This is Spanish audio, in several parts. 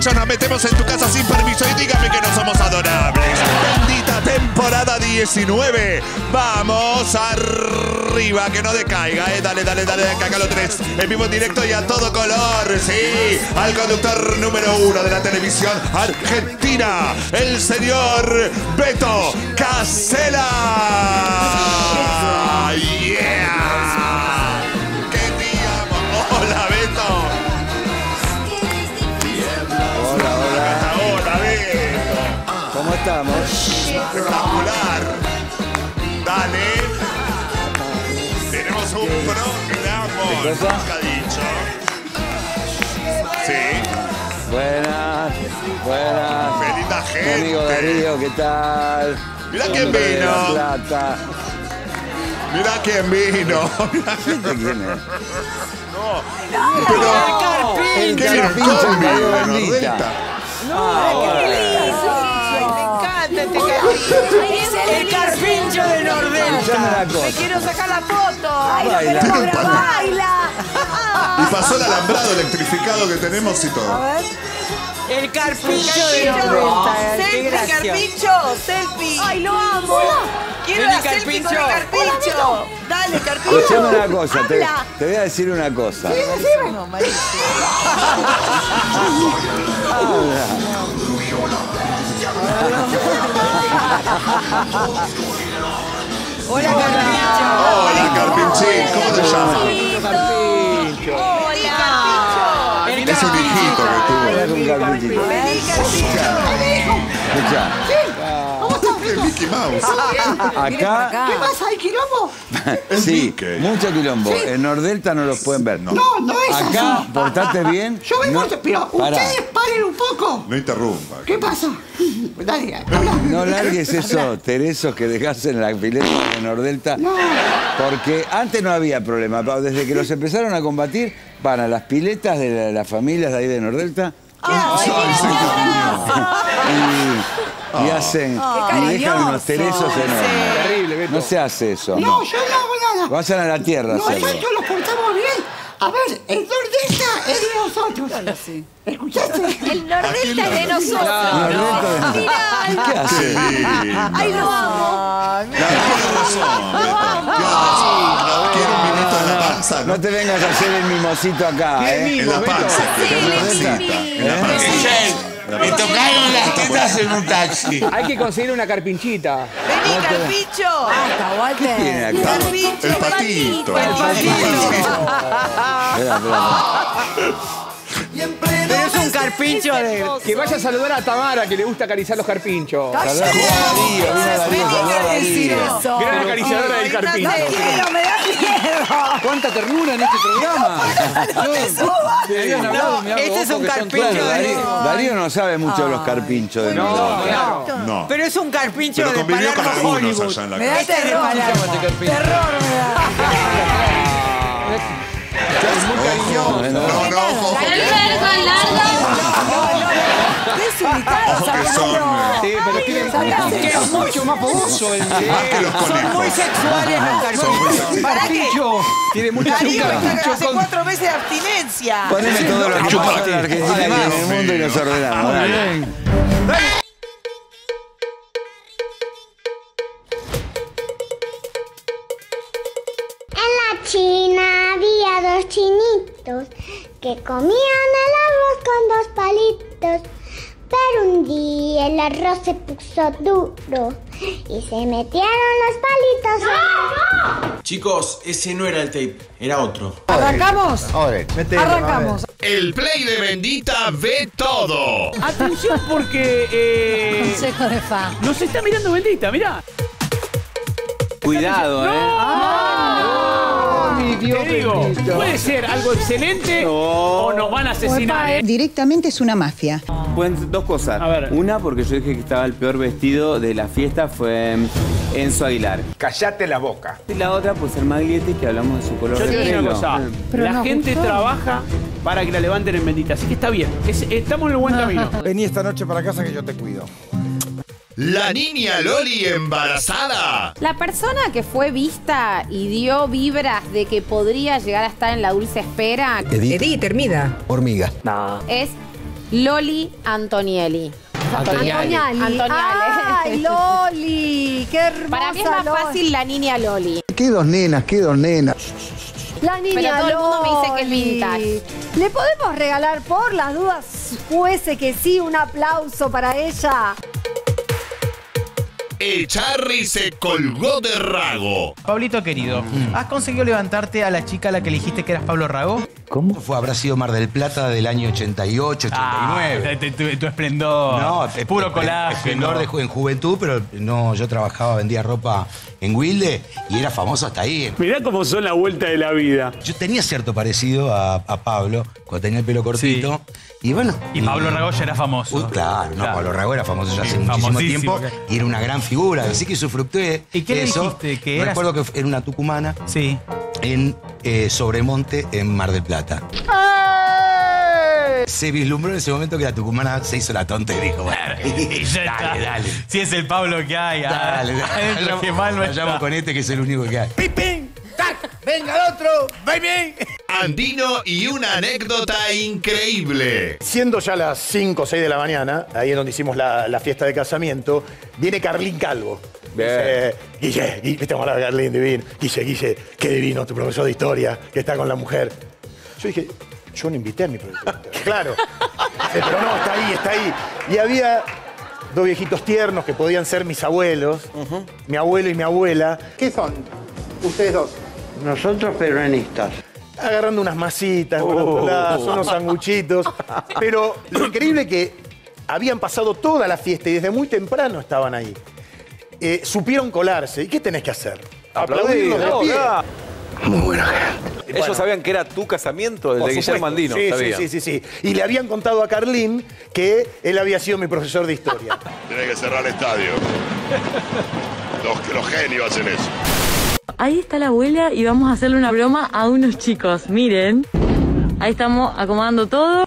borrachos nos metemos en tu casa sin permiso y dígame que no somos adorables. Bendita temporada 19. Vamos arriba, que no decaiga, eh. Dale, dale, dale, que acá lo tenés. En vivo, directo y a todo color, sí. Al conductor número uno de la televisión argentina, el señor Beto Casela. Yeah. Estamos? Espectacular. Dale. Tenemos un programa. ¿Qué cosa? Nunca dicho. Sí. Buenas, buenas. Feliz Mi amigo gente. Darío, ¿qué tal? Mirá quién vino. La Plata. Mirá quién vino. Mirá ¿Quién es? Pero. El ¿Qué vino? este carpincho. El carpincho de Nordelta. Me quiero sacar la foto. Ay, lo Baila. palo. Y pasó el alambrado electrificado que tenemos y todo. El carpincho de Nordelta. Selfie, carpincho. Selfie. Ay, lo amo. Quiero la selfie con el Carpincho. carpincho. Dale, carpincho. Escuchame una cosa, te, te voy a decir una cosa. No, Mauricio. Hola, carpincho. Hola, Carpinchín. ¿Cómo te llamas? Carpincho. Hola. Es un hijito que tuvo. Mirá con carpinchito. Vení, Es Mickey Mouse. acá, ¿Qué pasa? ¿Hay quilombo? Es sí, mucho quilombo. En Nordelta no los pueden ver. No, no es así. Acá, portate bien. Yo vengo, no- pero ustedes paren un poco. No interrumpa. ¿Qué pasa? Dale, habla. No largues esos teresos que dejás en la pileta de Nordelta. No. Porque antes no había problema. pero Desde que los empezaron a combatir, van a las piletas de la- las familias de ahí de Nordelta y, y hacen y dejan unos teresos enormes. Terrible, Beto. No se hace eso. No, yo no hago nada. Vayan a la tierra. Nosotros nos portamos bien. A ver, el Nordelta es de nosotros. ¿Escuchaste? El Nordelta es de nosotros. Nordelta de- Mirá. ¿Qué hace? Ay, lo amo. Tiene razón. Tiene razón. Quiero un minuto en la panza, ¿no? No te vengas a hacer el mimosito acá, ¿eh? En la panza. Sí, En la sí, pancita. sí. En la pancita. Me tocaron las tetas en un taxi. Hay que conseguir una carpinchita. Vení, carpincho. Basta, ¿Qué tiene acá? Carpincho. El patito. El patito. Espera, espera. Pero es un carpincho de... Que vaya a saludar a Tamara, que le gusta acariciar los carpinchos. Saludá a Darío, vino Darío, saludá a Darío. Gran acariciadora del carpincho. ¿Cuánta ternura en este programa? Hablado, Este es un carpincho de- Darío, Darío no sabe mucho de los carpinchos de No, claro. No. Pero es un carpincho Pero de con Palermo algunos Hollywood. allá en la Me da terror. Este carpincho. Terror me da. Es muy cariñoso. Bueno, No, no, ojo, ojo. Ojo que son. eh, Sí, pero tiene Que es mucho más fogoso el Son muy sexuales los carpinchos. ¿Para qué? Tiene mucha azúcar. hace cuatro meses de abstinencia. Poneme todo lo que pasa en Argentina y en el mundo y nos ordenamos. dale. En la China había dos chinitos que comían el arroz con dos palitos. Pero un día el arroz se puso duro y se metieron los palitos. Chicos, ese no era el tape, era otro. ¿Arrancamos? Arrancamos. El play de Bendita ve todo. Atención porque eh, Consejo de fan. nos está mirando Bendita, mirá. Cuidado, ¿eh? Mi Dios Te digo, puede ser algo excelente o nos van a asesinar. ¿eh? Directamente es una mafia. Pueden ser dos cosas. A ver. Una, porque yo dije que estaba el peor vestido de la fiesta, fue Enzo Aguilar. Callate la boca. Y la otra, pues el Maglietti, que hablamos de su color Yo te de digo una cosa, Pero la gente gustó. trabaja para que la levanten en Bendita, así que está bien, Es- estamos en el buen camino. Vení esta noche para casa que yo te cuido. La niña Loli embarazada. La persona que fue vista y dio vibras de que podría llegar a estar en la dulce espera Edith, termina. Hormiga. es Loli Antonielli. Antoniali. Antoniali. ¡Ay, Loli! ¡Qué hermosa Para mí es más Loli. fácil la niña Loli. Qué dos nenas, qué dos nenas. La niña Pero todo el mundo me dice que es Loli. vintage. ¿Le podemos regalar por las dudas, fuese que sí, un aplauso para ella? El Charry se colgó de Rago. Pablito querido, ¿has conseguido levantarte a la chica a la que elegiste que eras Pablo Rago? ¿Cómo? Fue, habrá sido Mar del Plata del año 88, 89. Ah, tu, tu- tu esplendor. No, puro esplendor colágeno. de ju- en juventud, pero no, yo trabajaba, vendía ropa en Wilde y era famoso hasta ahí. Mirá cómo son la vuelta de la vida. Yo tenía cierto parecido a, a Pablo cuando tenía el pelo cortito. Y bueno. Y Pablo Rago ya era famoso. Claro, no, Claro. Pablo Rago era famoso ya hace muchísimo tiempo que- y era una gran figura, así que usufructué ¿Y qué le eso. dijiste? ¿Que eras- Recuerdo que era una tucumana Sí. en eh, Sobremonte, en Mar del Plata. Se vislumbró en ese momento que la tucumana se hizo la tonta y dijo, bueno, Y dale, dale. Si es el Pablo que hay. ah, Dale, dale. Vayamos- qué mal no vayamos está. con este que es el único que hay. ¡Venga el otro! ¡Baby! Andino y una anécdota increíble. Siendo ya las 5 o 6 de la mañana, ahí en donde hicimos la, la fiesta de casamiento, viene Carlín Calvo. Dice, Guille, Guille, viste cómo Carlín divino. Guille, Guille, qué divino tu profesor de historia que está con la mujer. Yo dije, yo no invité a mi profesor. de historia. claro. Dice, pero no, está ahí, está ahí. Y había dos viejitos tiernos que podían ser mis abuelos, mi abuelo y mi abuela. ¿Qué son? Ustedes dos. Nosotros peronistas. agarrando unas masitas, por otro lado, unos sanguchitos. Pero lo increíble es que habían pasado toda la fiesta y desde muy temprano estaban ahí. Eh, supieron colarse. ¿Y qué tenés que hacer? Aplaudirlos de pie. Muy buena gente. Ellos sabían que era tu casamiento, el Por de Guillermo. Andino. Sí, sí, sabían. sí, sí, sí. Y le habían contado a Carlín que él había sido mi profesor de historia. Tiene que cerrar el estadio. Los, los genios hacen eso. Ahí está la abuela y vamos a hacerle una broma a unos chicos. Miren. Ahí estamos acomodando todo.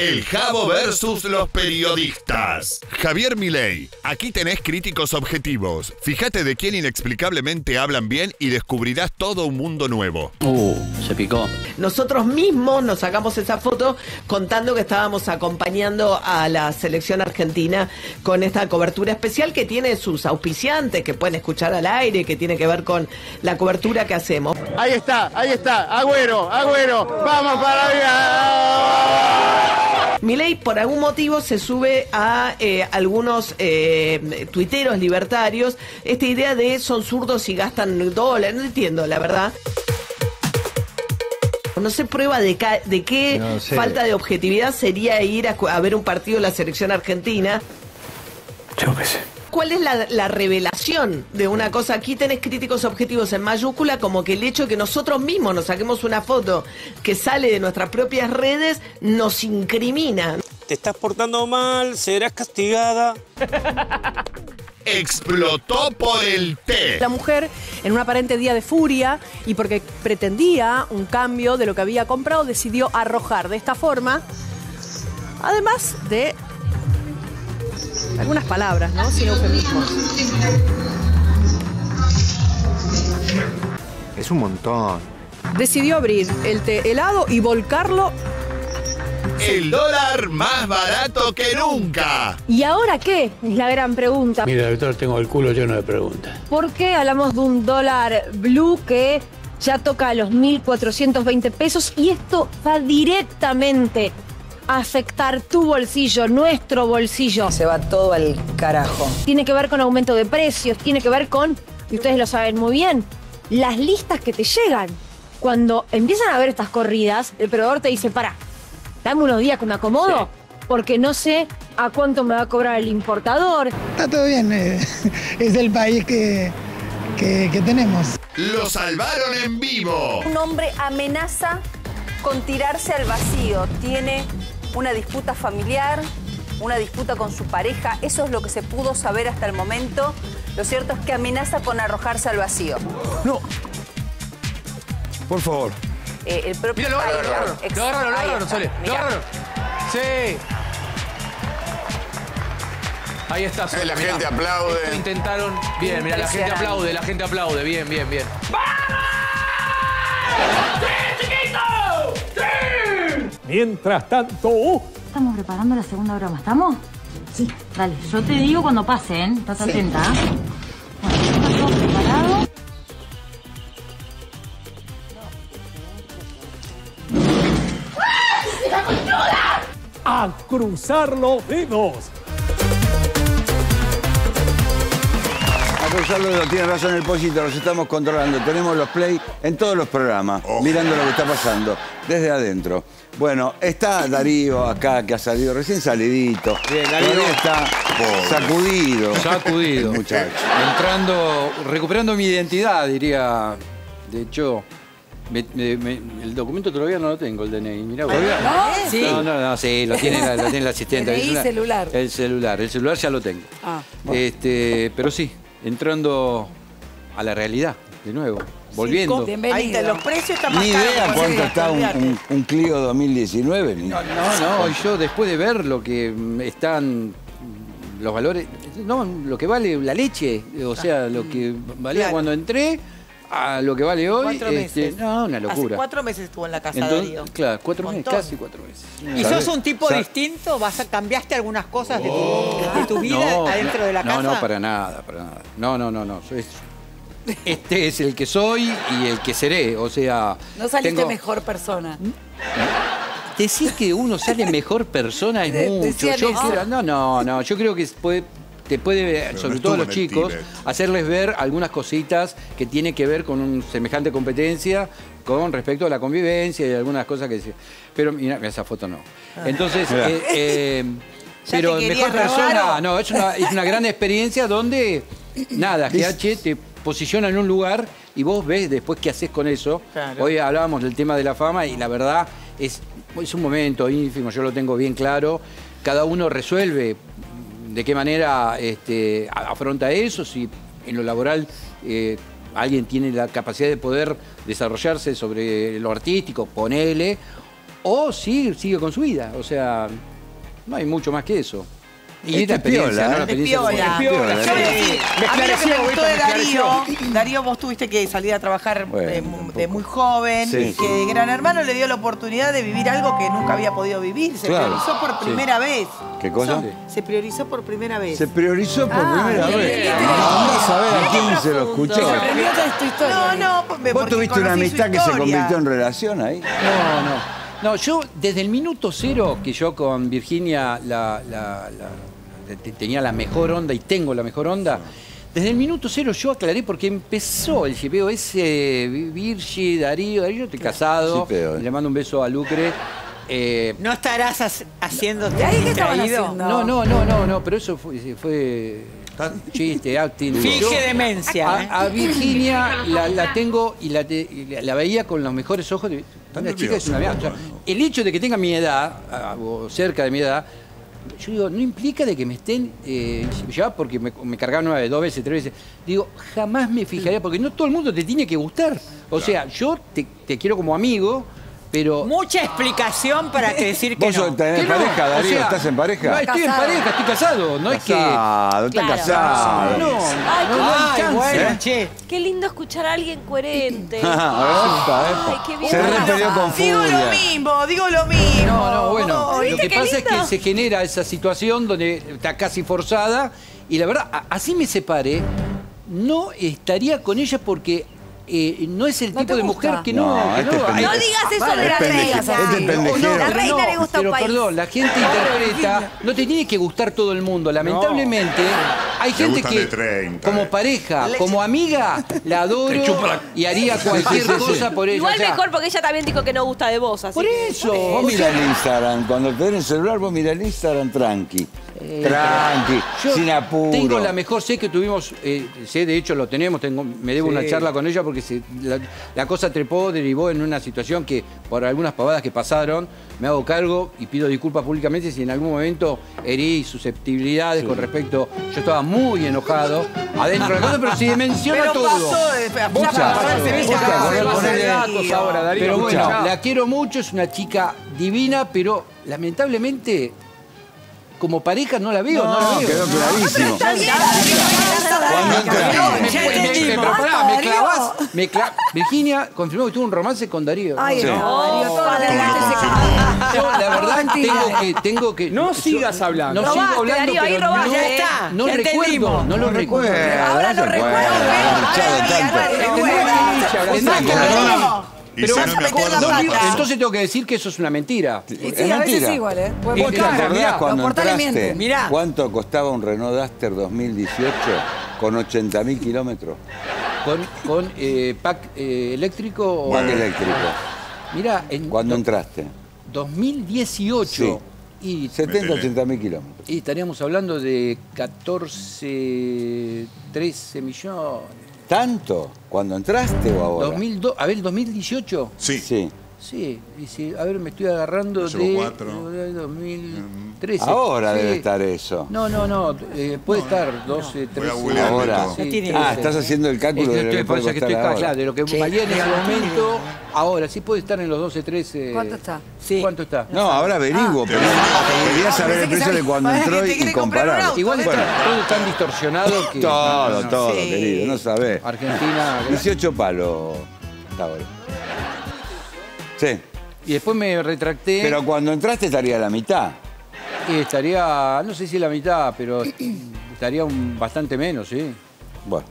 El Jabo versus los periodistas. Javier Milei, aquí tenés críticos objetivos. Fíjate de quién inexplicablemente hablan bien y descubrirás todo un mundo nuevo. Uh, se picó. Nosotros mismos nos sacamos esa foto contando que estábamos acompañando a la selección argentina con esta cobertura especial que tiene sus auspiciantes, que pueden escuchar al aire, que tiene que ver con la cobertura que hacemos. Ahí está, ahí está. Agüero, agüero. Vamos para arriba. Milei por algún motivo se sube a eh, algunos eh, tuiteros libertarios esta idea de son zurdos y gastan dólares. No entiendo, la verdad. No sé prueba de, ca- de qué No sé. falta de objetividad sería ir a ver un partido de la selección argentina. Yo qué sé. ¿Cuál es la, la revelación de una cosa? Aquí tenés críticos objetivos en mayúscula, como que el hecho de que nosotros mismos nos saquemos una foto que sale de nuestras propias redes nos incrimina. Te estás portando mal, serás castigada. Explotó por el té. La mujer, en un aparente día de furia y porque pretendía un cambio de lo que había comprado, decidió arrojar de esta forma, además de algunas palabras, ¿no? Sin eufemismos. Es un montón. Decidió abrir el té helado y volcarlo. El dólar más barato que nunca. ¿Y ahora qué? Es la gran pregunta. Mira, doctor, tengo el culo lleno de preguntas. ¿Por qué hablamos de un dólar blue que ya toca los 1.420 pesos y esto va directamente afectar tu bolsillo, nuestro bolsillo? Se va todo al carajo. Tiene que ver con aumento de precios, tiene que ver con, y ustedes lo saben muy bien, las listas que te llegan. Cuando empiezan a ver estas corridas, el proveedor te dice, para, dame unos días que me acomodo, porque no sé a cuánto me va a cobrar el importador. Está todo bien, eh, es el país que, que, que tenemos. Lo salvaron en vivo. Un hombre amenaza con tirarse al vacío. Tiene una disputa familiar, una disputa con su pareja. Eso es lo que se pudo saber hasta el momento. Lo cierto es que amenaza con arrojarse al vacío. No. Por favor. Eh, el propio Mira, lo agarraron, lo agarraron. ex- Lo agarraron, lo ahí agarraron, Sole. Lo agarraron. Sí. Ahí está. Sole, la mirá. gente aplaude. Esto intentaron. Bien, mira, la gente aplaude, la gente aplaude. Bien, bien, bien. Mientras tanto, uh, Estamos preparando la segunda broma, ¿estamos? Sí. Dale, yo te digo cuando pasen, estás Sí. atenta. ¿eh? Bueno, ya está todo preparado. a cruzar los dedos. A pesar de lo tiene razón el pollito, los estamos controlando. Tenemos los play en todos los programas, mirando lo que está pasando desde adentro. Bueno, está Darío acá, que ha salido recién salidito. Bien, Darío. Todavía está sacudido. Sacudido. El muchacho. Entrando, recuperando mi identidad, diría. De hecho, me- me- me- el documento todavía no lo tengo, el DNI. Mirá, vos. ¿no? Sí. No, no, no, sí, lo tiene, la- lo tiene el asistente. Una- celular. El celular, el celular ya lo tengo. Ah, Este, pero sí, entrando a la realidad, de nuevo, volviendo. Ahí está, los precios están más Ni caros, idea cuánto está un, un- un Clio 2019. ni- No, no, yo después de ver lo que mm, están los valores, no, lo que vale la leche, o sea, lo que valía Claro. cuando entré a lo que vale hoy, Cuatro este, meses. no, una Hace locura. cuatro meses estuvo en la casa de Entonces, Darío. claro, cuatro meses, casi cuatro meses. ¿Y ¿Sabes? sos un tipo distinto? ¿Vas a, ¿Cambiaste algunas cosas de tu, de tu vida No, adentro de la no, casa? No, para nada, para nada. No, no, no, no. soy- este es el que soy y el que seré. O sea. No saliste tengo- mejor persona. Decir que uno sale mejor persona es De- mucho. Yo eso. creo- no, no, no. Yo creo que puede- te puede, Pero sobre no todo a los chicos, Tíbet. hacerles ver algunas cositas que tienen que ver con un semejante competencia con respecto a la convivencia y algunas cosas que Pero mira, esa foto no. Entonces, Mirá. eh, eh, ¿Ya pero mejor persona, o? no, es una, es una gran experiencia donde, nada, GH te posiciona en un lugar y vos ves después qué haces con eso. Claro. Hoy hablábamos del tema de la fama y la verdad es, es un momento ínfimo, yo lo tengo bien claro. Cada uno resuelve de qué manera este, afronta eso, si en lo laboral eh, alguien tiene la capacidad de poder desarrollarse sobre lo artístico, ponele, o si sigue con su vida. O sea, no hay mucho más que eso. Y Este experiencia, piola, ¿eh? experiencia Piola. que- Yo voy a decir, a mí lo que me gustó de. Darío, Darío, vos tuviste que salir a trabajar Bueno, de, de muy joven Sí. y que Gran Hermano le dio la oportunidad de vivir algo que nunca había podido vivir. Se Claro. priorizó por Sí. primera vez. ¿Qué cosa? Se priorizó por primera vez. Se priorizó por Ah, primera bien, vez. andá a saber a quién se lo escuchó. No, no, Vos tuviste una amistad que se convirtió en relación ahí. No, no. No, yo desde el minuto cero que yo con Virginia la, la- la- te- tenía la mejor onda y tengo la mejor onda, desde el minuto cero yo aclaré porque empezó el shipeo ese Virgi, Darío, Darío, estoy casado, Shipeo, eh. le mando un beso a Lucre. eh, No estarás ha- haciéndote ¿Y ahí haciendo? no, no, no, no, no, pero eso fue, fue chiste, acting. Finge Yo demencia, A, ¿eh? a Virginia la, la tengo y la, te- y la- veía con los mejores ojos. De, chica es una o sea, El hecho de que tenga mi edad, o cerca de mi edad, yo digo, no implica de que me estén eh, ya porque me, me cargaron una vez, dos veces, tres veces. Digo, jamás me fijaría, porque no todo el mundo te tiene que gustar. O sea, yo te, te quiero como amigo, pero. Mucha explicación para que decir que ¿Vos no. tenés ¿Qué no? pareja, O Darío? sea, ¿Estás en pareja? No, estoy en pareja, estoy casado. No es que. Casado, está Claro. casado. No, Ay, no, no hay Ay, chance. bueno, ¿Eh? che. Qué lindo escuchar a alguien coherente. Epa, epa. Ay, qué bien. Se repelió con Digo lo furia. mismo, digo lo mismo. No, no, bueno. ¿viste Lo que qué pasa es lindo? que se genera esa situación donde está casi forzada y la verdad, así me separé, no estaría con ella porque eh, no es el ¿No tipo de mujer que no. No, que este no. No digas eso Vale, de la reina. Este pendejero. La reina no, le gusta pero un país. perdón, la gente interpreta, no te tiene que gustar todo el mundo. Lamentablemente, hay gente que de 30, como eh. pareja, como amiga, la adoro y haría cualquier Sí, sí, sí. cosa por ella. Igual O sea, mejor porque ella también dijo que no gusta de vos. Así Por que- eso. Vos sea, el Instagram, cuando te den el celular, vos mirá el Instagram tranqui. Tranqui, Yo sin apuro. Tengo la mejor, sé que tuvimos, eh, sé de hecho lo tenemos, tengo, me debo Sí. una charla con ella porque se- la, la cosa trepó, derivó en una situación que por algunas pavadas que pasaron, me hago cargo y pido disculpas públicamente si en algún momento herí susceptibilidades con respecto, yo estaba muy enojado adentro de la casa, pero si menciona Pero todo. Pero bueno, la quiero mucho, es una chica divina, pero lamentablemente como pareja no la veo, no, la No, veo. quedó clarísimo. Cuando entraste. Me- clavas, Virginia confirmó que tuvo un romance con Darío. Ay, Sí. no, lo Yo, la verdad, tengo que, tengo que. No yo- sigas hablando. No sigo hablando, Darío, ahí no, ya está, no recuerdo, no lo recuerdo. Ahora no lo recuerdo. puede, han luchado Pero vas a me meter la pata. Entonces tengo que decir que eso es una mentira. Y Es sí, a veces igual, ¿eh? Puede ¿Y te acordás cuando Los portales entraste? Mirá. ¿Cuánto costaba un Renault Duster 2018 con 80.000 kilómetros? Con, con eh, pack eh, eléctrico o. Pack eléctrico. Mira, en ¿Cuándo do- entraste? 2018. Y, 70, 80.000 kilómetros. y estaríamos hablando de 14, 13 millones. ¿Tanto? ¿Cuando entraste o ahora? 2002, a ver, 2018. Sí. Sí. Sí, y si- a ver, me estoy agarrando de, cuatro. de 2013. Ahora Sí. debe estar eso. No, no, no, eh, puede estar 12, 13. googlearlo Ahora. todo. Sí, Ah, 13. estás haciendo el cálculo Es que de lo estoy- que que estoy ahora. claro, de lo que Sí. valía en ese momento, ahora sí puede estar en los 12, 13. ¿Cuánto está? ¿Cuánto está? No, ahora averiguo, pero quería saber el precio de cuando entró y comparar. auto. Igual está Bueno, todo tan distorsionado que. todo, no, no. todo, Sí. querido, no sabés. Argentina. 18 palos hasta ahora. Sí, Y después me retracté. pero cuando entraste estaría a la mitad. y estaría, no sé si la mitad, pero estaría un, bastante menos, sí. Bueno.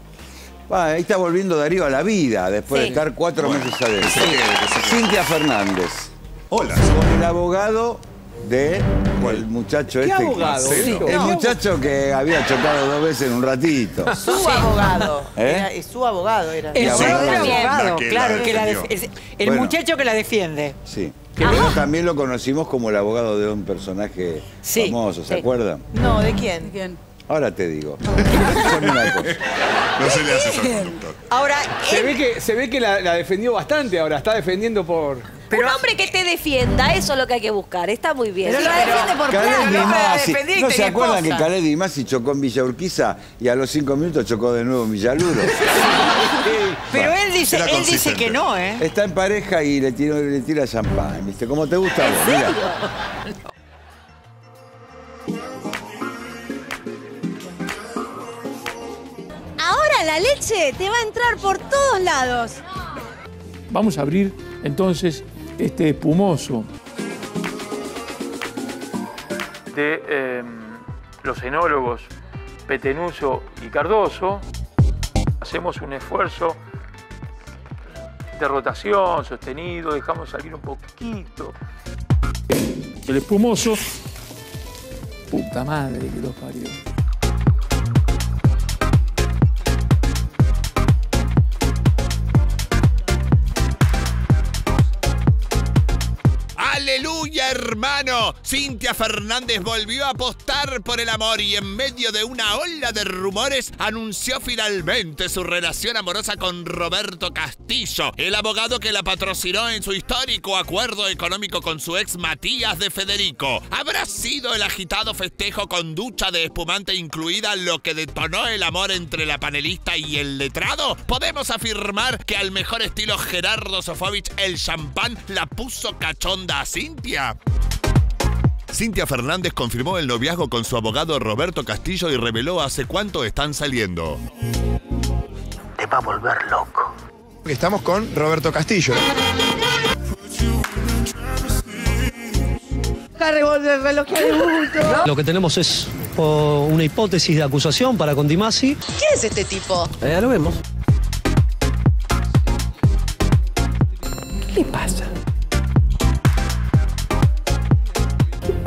Va, ahí está volviendo Darío a la vida después de estar cuatro meses adentro. Cintia Fernández, Hola. con el abogado de el muchacho este. que- abogado? Sí? El No. muchacho que había chocado dos veces en un ratito. Su abogado. ¿Eh? Era- y su abogado era. El abogado. abogado, que claro, el que la defendió. def- el, el Bueno. muchacho que la defiende. Sí. Que luego también lo conocimos como el abogado de un personaje Sí, famoso, ¿se sí. acuerdan? No, ¿de quién? ¿Quién? Ahora te digo. No se le hace eso al conductor. Ahora, Se él- ve que, se ve que la, la defendió bastante ahora, está defendiendo por. Un hombre que te defienda, eso es lo que hay que buscar. Está muy bien. pero la defiende por Khaled plata. Di no la Masi. defendí y ¿No se acuerdan que esposa. Khaled Di Masi chocó en Villa Urquiza y a los cinco minutos chocó de nuevo en Villaluro? Pero él dice, él dice que no, ¿eh? Está en pareja y le, tiró, le tira champán, ¿viste? Como te gusta a vos, mira. Ahora la leche te va a entrar por todos lados. Vamos a abrir entonces este espumoso. De eh, los enólogos Petenuso y Cardoso, hacemos un esfuerzo de rotación sostenido, dejamos salir un poquito. El espumoso. Puta madre que los parió. ¡Aleluya, hermano! Cintia Fernández volvió a apostar por el amor y en medio de una ola de rumores anunció finalmente su relación amorosa con Roberto Castillo, el abogado que la patrocinó en su histórico acuerdo económico con su ex Matías de Federico. ¿Habrá sido el agitado festejo con ducha de espumante incluida lo que detonó el amor entre la panelista y el letrado? ¿Podemos afirmar que al mejor estilo Gerardo Sofovich el champán la puso cachonda a Cintia? Cintia Fernández confirmó el noviazgo con su abogado Roberto Castillo y reveló hace cuánto están saliendo. Te va a volver loco. Estamos con Roberto Castillo. Lo que tenemos es oh, una hipótesis de acusación para con Dimasi. ¿Quién es este tipo? Ya lo vemos. ¿Qué le pasa?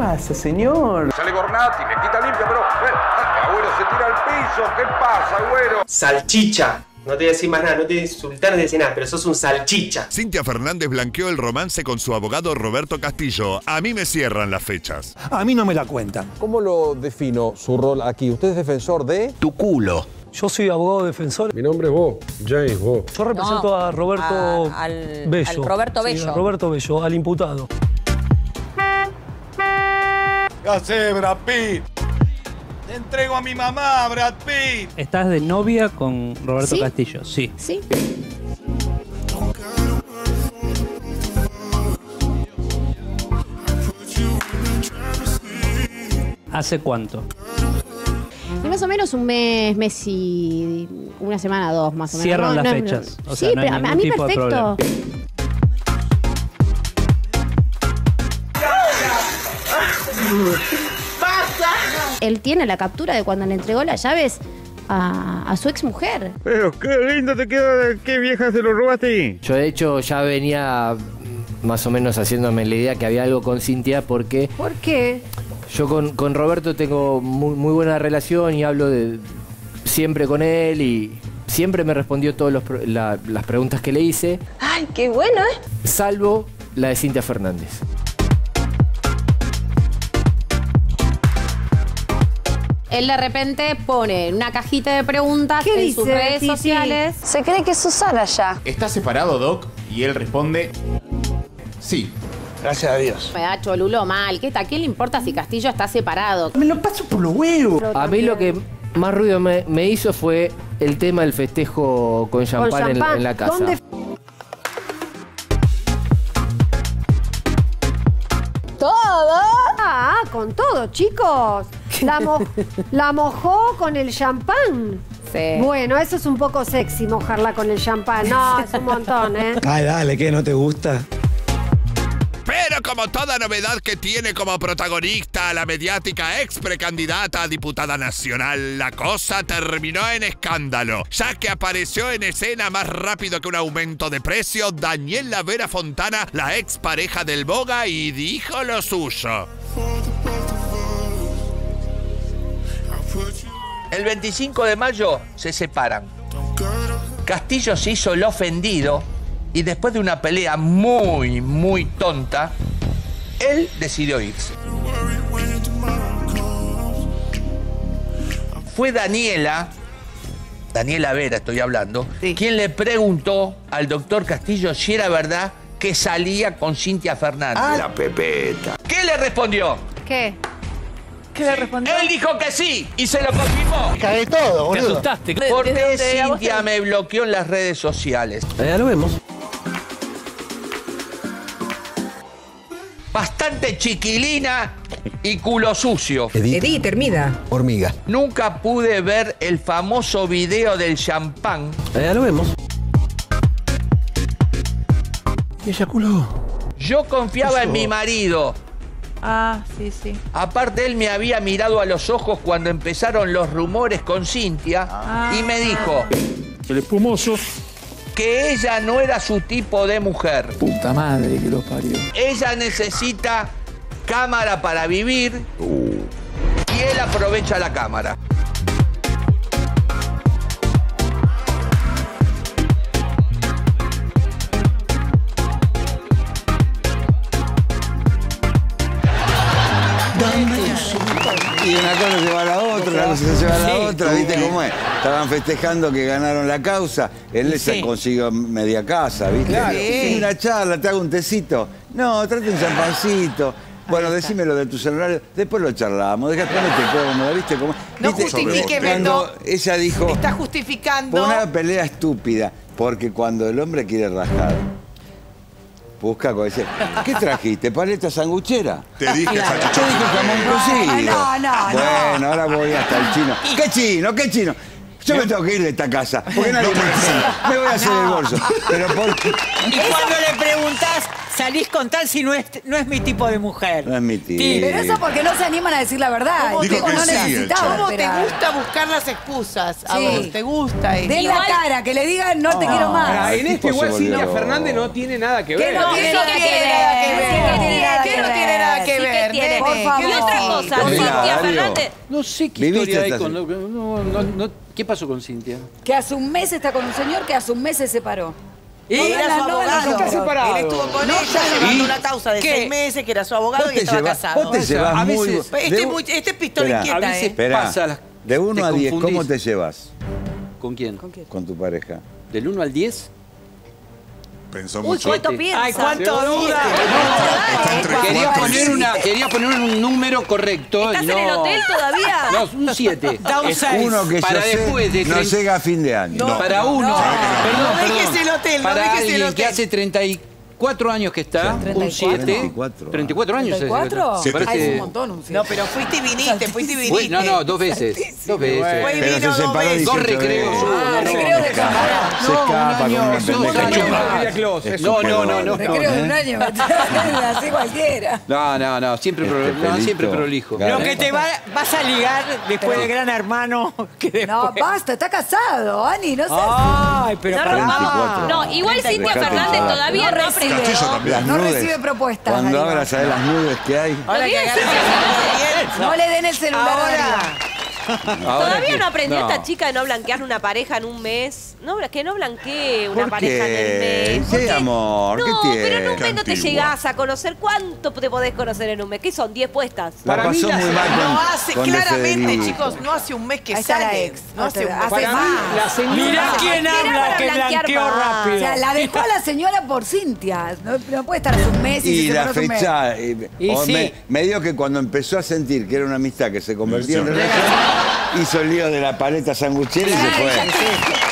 Pasa, señor? Sale Gornati, me quita limpio, pero. eh, Agüero se tira al piso. ¿Qué pasa, Agüero? Salchicha. No te voy a decir más nada, no te voy a insultar, no te voy a decir nada, pero sos un salchicha. Cintia Fernández blanqueó el romance con su abogado Roberto Castillo. A mí me cierran las fechas. A mí no me la cuentan. ¿Cómo lo defino su rol aquí? ¿Usted es defensor de...? Tu culo. Yo soy abogado defensor. Mi nombre es vos, James, vos. Yo represento No, a Roberto a- al- Bello. al Roberto Sí, Bello. a Roberto Bello, al imputado. ¿Qué hace, Brad Pitt? Te entrego a mi mamá, Brad Pitt. ¿Estás de novia con Roberto ¿Sí? Castillo? Sí. ¿Sí? ¿Hace cuánto? Y más o menos un mes, mes y una semana, dos más o menos. Cierran No, las no, fechas. no. O sea, sí, pero a- mí tipo perfecto. Él tiene la captura de cuando le entregó las llaves a, a su ex mujer. Pero qué lindo te queda, qué vieja se lo robaste. Yo de hecho ya venía más o menos haciéndome la idea que había algo con Cintia porque ¿Por qué? yo con, con Roberto tengo muy, muy buena relación y hablo de siempre con él y siempre me respondió todas las preguntas que le hice, Ay, qué bueno, ¿eh? salvo la de Cintia Fernández. Él de repente pone una cajita de preguntas ¿Qué en sus redes Titi? sociales. Se cree que es Susana ya. ¿Está separado, Doc? Y él responde, sí. Gracias a Dios. Me da cholulo mal. ¿Qué, ¿A quién le importa si Castillo está separado? Me lo paso por los huevos. A mí lo que más ruido me, me hizo fue el tema del festejo con champán en, en la casa. ¿Dónde? Con todo, chicos. La, mo- la mojó con el champán. Sí. Bueno, eso es un poco sexy, mojarla con el champán. No, es un montón, ¿eh? Ay, dale, ¿qué? ¿No te gusta? Pero como toda novedad que tiene como protagonista la mediática ex precandidata a diputada nacional, la cosa terminó en escándalo, ya que apareció en escena más rápido que un aumento de precio Daniela Vera Fontana, la ex pareja del Boga, y dijo lo suyo. El 25 de mayo se separan. Castillo se hizo el ofendido y después de una pelea muy, muy tonta, él decidió irse. Fue Daniela, Daniela Vera estoy hablando, quien le preguntó al doctor Castillo si era verdad que salía con Cintia Fernández. Ah, la pepeta. ¿Qué le respondió? ¿Qué? ¿Qué le respondió? Él dijo que sí y se lo confirmó. Cagué todo, Te boludo. asustaste. ¿Por ¿Desde qué Cintia te- me bloqueó en las redes sociales? Ya lo vemos. Bastante chiquilina y culo sucio. Edith, termina. Hormiga. Nunca pude ver el famoso video del champán. Ya lo vemos. Y eyaculó. Yo confiaba en mi marido. Ah, sí, sí. Aparte, él me había mirado a los ojos cuando empezaron los rumores con Cintia y me dijo El espumoso. que ella no era su tipo de mujer. Puta madre que lo parió. Ella necesita cámara para vivir y él aprovecha la cámara. Y una cosa se va a la otra, una cosa se va a la otra, ¿viste cómo es? Estaban festejando que ganaron la causa, él se consiguió media casa, ¿viste? Claro. Sí, Una charla, te hago un tecito. No, trate un champancito. Bueno, decime lo de tu celular, después lo charlamos, dejate ponete cómodo, ¿viste cómo? No ¿Viste? justifique, Beto. ella dijo, Está justificando. fue una pelea estúpida, porque cuando el hombre quiere rajar, busca con dice, ¿qué trajiste? ¿Paleta sanguchera? Te dije, salchichón. Yo dije jamón cocido. no, no, no. Bueno, ahora voy hasta el chino. ¿Qué chino? ¿Qué chino? Yo me tengo que ir de esta casa. Porque nadie me entiende. Me voy a hacer el bolso. Pero por... Y cuando le preguntas, salís con tal si no es, no es mi tipo de mujer. No es mi tío. Pero eso porque no se animan a decir la verdad. Dijo Tipo, que no sí, el necesitaba chavo. ¿Cómo te gusta buscar las excusas? A Sí. vos, ¿te gusta eso? Den la cara, que le digan no te quiero más. En este tipo igual Silvia. Fernández no tiene nada que ¿Qué ver. no tiene sí nada que que tiene ver? nada que ver. que tiene nada ¿Qué que no tiene nada que ver? Por favor. Y otra cosa, Mira, Cintia Darío. Fernández. No sé qué ¿Viviste historia hay esta con... No, no, no. ¿Qué pasó con Cintia? Que hace un mes está con un señor que hace un mes se separó. Y era su abogado. Él estuvo con No, ella llevando una causa de ¿Qué? seis meses, que era su abogado y estaba casado. vos te llevas a muy... veces- de Este, es un- muy- este es pistola Esperá. A inquieta, veces ¿eh? Esperá. pasa las- De 1 te a 10, ¿cómo te llevas ¿Con quién? con tu pareja? ¿Del 1 al 10? Pensó Uy, mucho. ¿cuánto piensa? Ay, cuánto duda. Quería poner, cinco. una, quería poner un número correcto. ¿Estás y no, en el hotel todavía? No, un 7. Da un seis. Uno que Para yo sé, después de no llega a fin de año. Para uno. No Perdón, dejes perdón. el hotel, no Para dejes el hotel. que hace 34 años que está, un 7. 34. 34 años. es- ¿34? me parece- Ah, es un montón, un. No, pero fuiste y viniste, fuiste y viniste. No, no, dos veces. Dos veces. Pero vino se dos separó veces. 18 Dos recreos. veces. Ah, no, recreo de Se escapa con una pendeja. No, un no, no, no. Recreo de un no. año, así cualquiera. No, no, no, siempre, Este siempre prolijo. Lo que te va- vas a ligar después de Gran Hermano. No, basta, está casado, Ani, no seas... Ay, pero No, pará. 24. No, igual Cintia Fernández todavía no, aprendió. Castillo también. Las No recibe propuestas, Cuando Darío. abras, ¿sabes las nudes que hay? Ahora que agarra- No le den el celular Ahora. Todavía no aprendió no. esta chica de no blanquear una pareja en un mes. No, que no blanquee una ¿Por pareja en el qué? mes. Sí, amor, ¿qué No, tiene? pero en un mes no te llegás a conocer. ¿Cuánto te podés conocer en un mes? ¿Qué son? ¿10 puestas? La Para mí pasó la- muy mal con, No hace, con claramente, chicos, no hace un mes que Ahí está la sale. ex. No hace, Para mí, más. la señora... Mirá quién habla, que blanqueó más. rápido. O sea, la dejó a la señora por Cintia. No, no puede estar hace un mes y, Y se la un mes. fecha, eh, Y o sí. me, me dio que cuando empezó a sentir que era una amistad que se convertía en relación, hizo el lío de la paleta sanguchera y se fue.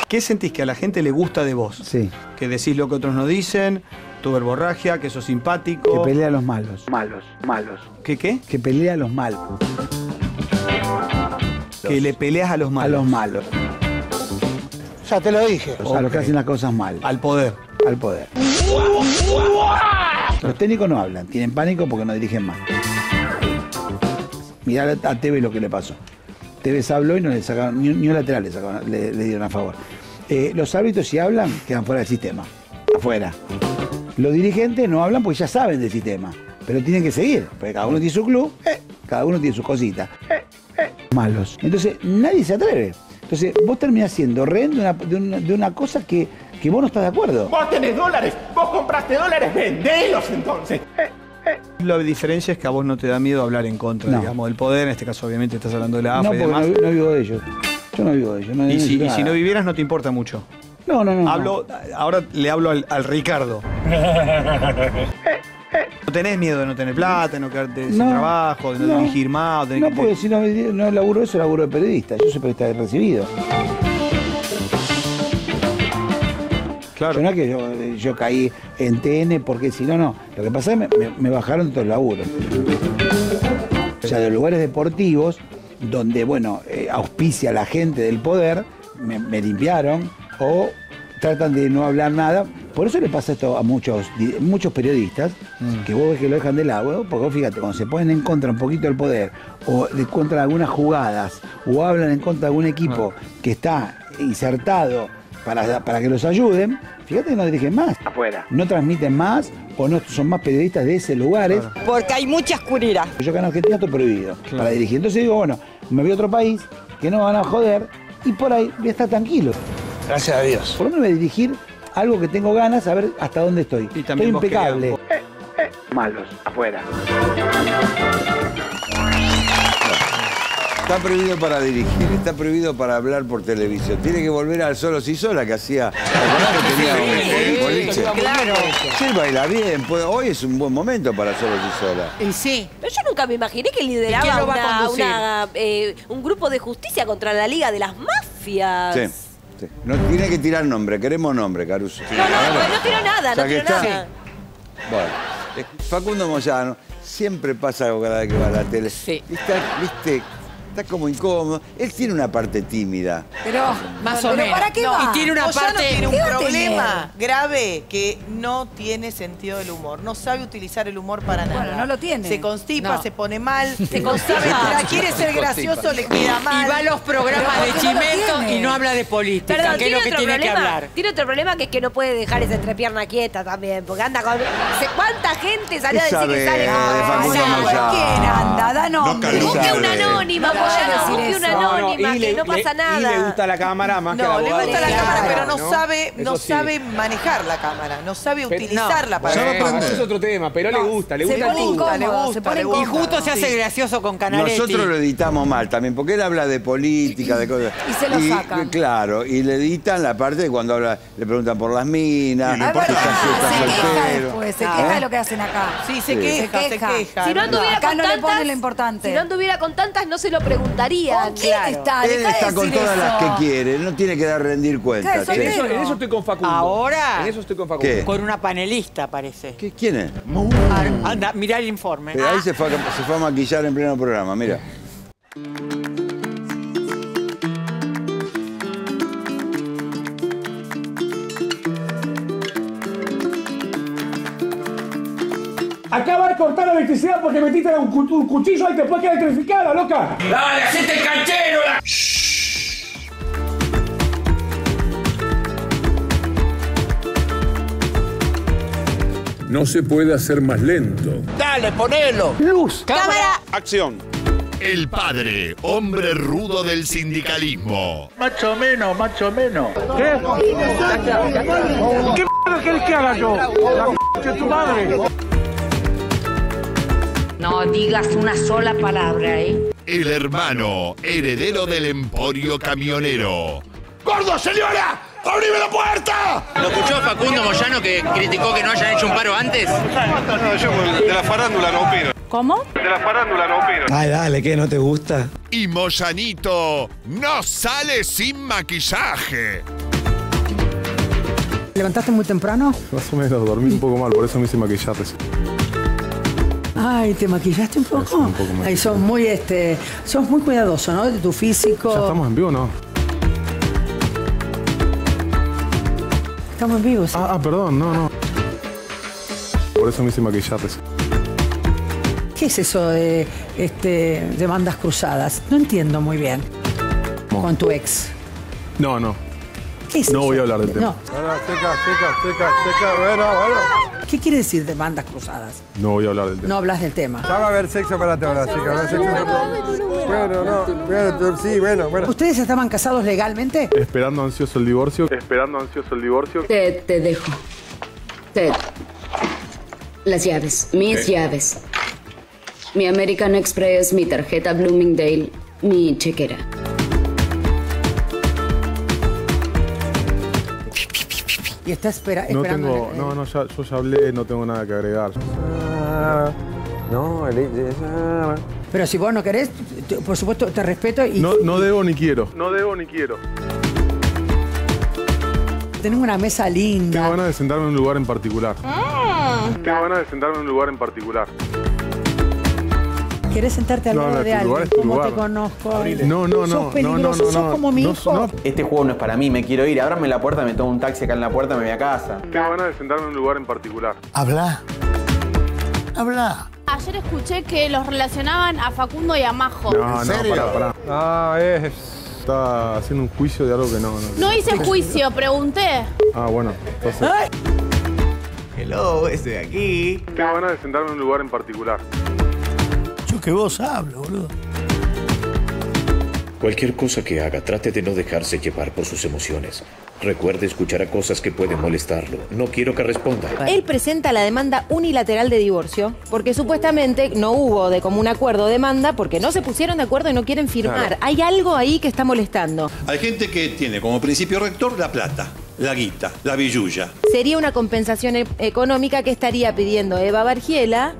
¿Qué sentís que a la gente le gusta de vos? Sí. Que decís lo que otros no dicen, tu verborragia, que sos simpático. Que pelea a los malos. Malos, malos. ¿Qué qué? Que pelea a los malos. Que le peleas a los A malos. los malos. Ya te lo dije. A los que hacen las cosas mal. Al poder. Al poder. Los técnicos no hablan, tienen pánico porque no dirigen más. Mirá a Tevez lo que le pasó. Tevez habló y no le sacaron, ni, ni un lateral le, sacaron- le- le dieron a favor. Eh, los árbitros si hablan, quedan fuera del sistema. Afuera. Los dirigentes no hablan porque ya saben del sistema. Pero tienen que seguir. Porque cada uno tiene su club, eh, cada uno tiene sus cositas. Eh, malos. Entonces, nadie se atreve. Entonces, vos terminás siendo rehén de una, de una- de una cosa que, que vos no estás de acuerdo. Vos tenés dólares, vos compraste dólares, vendelos entonces. La diferencia es que a vos no te da miedo hablar en contra, No. digamos, del poder. En este caso, obviamente, estás hablando de la No, AFA y porque demás. no, no vivo de ellos. Yo no vivo de ellos. No, y, si, y no vivieras, no te importa mucho. No, no, no. no. Hablo, ahora le hablo al, al Ricardo. No tenés miedo de no tener plata, de no quedarte sin No, trabajo, de no, no. dirigir más, de No, que- porque si no, no laburo eso, laburo de periodista. Yo soy periodista recibido. Claro. Yo no es que yo, yo caí en TN porque si no, no. Lo que pasa es que me, me- me bajaron todos los laburos. O sea, de lugares deportivos donde, bueno, eh, auspicia la gente del poder, me, me limpiaron o tratan de no hablar nada. Por eso le pasa esto a muchos, muchos periodistas, que vos ves que lo dejan de lado, porque vos fíjate, cuando se ponen en contra un poquito del poder, o de contra de algunas jugadas, o hablan en contra de algún equipo que está insertado para, para que los ayuden, fíjate que no dirigen más. Afuera. No transmiten más, o no son más periodistas de ese lugares. Porque hay mucha oscuridad. Yo acá en Argentina estoy prohibido para dirigir. Entonces digo, bueno, me voy a otro país que no me van a joder y por ahí voy a estar tranquilo. Gracias a Dios. Por lo menos voy a dirigir algo que tengo ganas, a ver hasta dónde estoy. estoy también vos impecable. querías- Malos, afuera. Está prohibido para dirigir, está prohibido para hablar por televisión. Tiene que volver al solo si sola que hacía. Claro. Sí, baila bien. hoy es un buen momento para solo si sola. Y sí. Pero yo nunca me imaginé que ¿Y lideraba lo va a una- una, eh, un grupo de justicia contra la Liga de las Mafias. Sí, sí. No tiene que tirar nombre, queremos nombre, Caruso. No, no, no, no tiro nada, Ya no que tiro está. nada. Bueno, eh, Facundo Moyano, siempre pasa algo cada vez que va a la tele. Sí. Está, viste, está como incómodo. Él tiene una parte tímida. Pero, Más pero o menos. ¿para qué No, va? y tiene una parte- tiene un ¿Qué va a problema grave que no tiene sentido del humor. No sabe utilizar el humor para nada. Bueno, no lo tiene. Se constipa, No. se pone mal. Se no constipa. sabe, la quiere ser Se gracioso, le queda mal. Y va a los programas Pero de Chimento y no habla de política, Perdón, que es lo que otro tiene que problema, hablar. Tiene otro problema que es que no puede dejar esa entrepierna quieta también, porque anda con... se- ¿Cuánta gente salió a ¿Qué decir que sale de con... ¿Quién anda? Da nombre. No Busque una anónima, No puede decir una No, no, anónima, que no pasa le- nada. Y le gusta la cámara más que No, al le gusta la Claro, cámara, pero no, sabe, no sí. sabe manejar la cámara, no sabe Pero- utilizarla para Bueno, eso es otro tema, pero le gusta, le se gusta pone el incómodo, le gusta, le. Y justo se hace gracioso con Canaletti. Nosotros lo editamos mal también, porque él habla de política, de cosas. Y se lo sacan. Claro, y le editan la parte de cuando habla, le preguntan por las minas, está- está se queja después, se queja de de lo que hacen acá. Sí, se queja, se queja. Si no anduviera con no le tantas, ponen lo importante. Si no anduviera con tantas, no se lo preguntaría. ¿Con quién está? Él de está con todas las que quiere, no tiene que dar rendir cuenta. Claro, che. En eso, en eso estoy con Facundo. Ahora. En eso estoy con Facundo. ¿Qué? Con una panelista, parece. ¿Qué- ¿Quién es? Anda, mirá el informe. Pero ahí se fue, a, se fue a maquillar en pleno programa, mira. Acaba de cortar la electricidad porque metiste un, cu- un cuchillo ahí que puede quedar electrificada, loca. ¡Dale, hacete el canchero! la- No se puede hacer más lento. ¡Dale, ponelo! Luz. Cámara. Acción. El padre, hombre rudo del sindicalismo. Más o menos, más o menos. ¿Qué? ¿Qué mierda querés que haga yo? La de tu madre. No digas una sola palabra, ¿eh? El hermano, heredero del emporio camionero. ¡Gordo, señora! ¡Abrime la puerta! ¿Lo escuchó Facundo Moyano que criticó que no hayan hecho un paro antes? No, yo de la farándula no opino. ¿Cómo? De la farándula no opino. Ay, dale, ¿qué? ¿No te gusta? Y Moyanito no sale sin maquillaje. ¿Levantaste muy temprano? Más o menos, dormí un poco mal, por eso me hice maquillar recién. Ay, ¿te maquillaste un poco? un poco. Ay, sos muy, este, sos muy cuidadoso, ¿no? De tu físico. ¿Ya estamos en vivo o no? Estamos en vivo, sí. Ah, ah, perdón, no, no. Por eso me hice maquillar. ¿Qué es eso de, este, de bandas cruzadas? No entiendo muy bien. Con tu ex. No, no. ¿Qué es No eso? voy a hablar del tema. ¿Qué quiere decir de bandas cruzadas? No voy a hablar del tema. No hablas del tema. Ya va a haber sexo para todas, chicas. Va a haber sexo Bueno, no, bueno, sí, bueno, bueno. ¿Ustedes estaban casados legalmente? Esperando ansioso el divorcio. Esperando ansioso el divorcio. Ted, te dejo. Ted. Las llaves, mis ¿Qué? llaves. Mi American Express, mi tarjeta Bloomingdale, mi chequera. Y está espera, No esperando. tengo, el- no, no, ya, yo ya hablé, no tengo nada que agregar. No, Pero si vos no querés, por supuesto te respeto y no, no debo ni quiero. No debo ni quiero. tenemos una mesa linda. Tengo ganas de sentarme en un lugar en particular. Tengo ganas de sentarme en un lugar en particular. ¿Querés sentarte al No, lado no, de alguien? ¿Cómo te conozco? No, no, no, Sos no, no, peligroso, no, sos como mi no, hijo. no. Este juego no es para mí, me quiero ir. Ábrame la puerta, me tomo un taxi acá en la puerta, me voy a casa. Tengo ganas de sentarme en un lugar en particular. Habla. Habla. Ayer escuché que los relacionaban a Facundo y a Majo. No, no, pará, pará. Ah, es. Está haciendo un juicio de algo que no. No, No hice juicio, pregunté. Ah, bueno, entonces. Hello, estoy aquí. Tengo ganas de sentarme en un lugar en particular. Que vos hablo, boludo. Cualquier cosa que haga, trate de no dejarse llevar por sus emociones. Recuerde escuchar a cosas que pueden molestarlo. No quiero que responda. Él presenta la demanda unilateral de divorcio porque supuestamente no hubo de común acuerdo demanda porque no se pusieron de acuerdo y no quieren firmar. Claro. Hay algo ahí que está molestando. Hay gente que tiene como principio rector la plata, la guita, la billulla. Sería una compensación e- económica que estaría pidiendo Eva Bargiela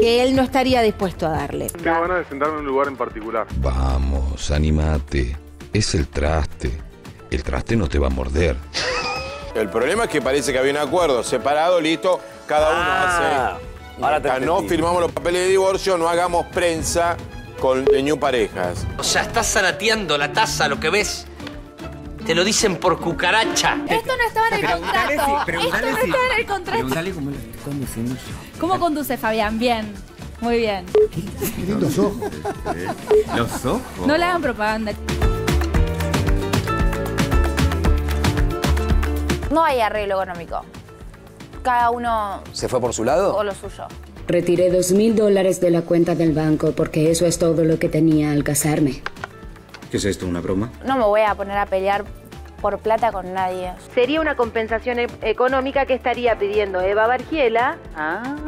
que él no estaría dispuesto a darle. Tengo ganas de sentarme en un lugar en particular. Vamos, animate. Es el traste. El traste no te va a morder. El problema es que parece que había un acuerdo separado, listo, cada uno Ah, hace. ahora te no entendí. firmamos los papeles de divorcio, no hagamos prensa con de New Parejas. O sea, estás zanateando la taza, lo que ves. Te lo dicen por cucaracha. Esto no estaba en el Preguntale contrato. si- preguntale Esto no si- estaba en el contrato. Cómo conducimos. ¿Cómo conduce Fabián? Bien. Muy bien. lindos ojos. Los ojos. No le hagan propaganda. No hay arreglo económico. Cada uno ¿Se fue por su lado? o lo suyo. Retiré dos mil dólares de la cuenta del banco porque eso es todo lo que tenía al casarme. ¿Qué es esto, una broma? No me voy a poner a pelear por plata con nadie. Sería una compensación e- económica que estaría pidiendo Eva Bargiela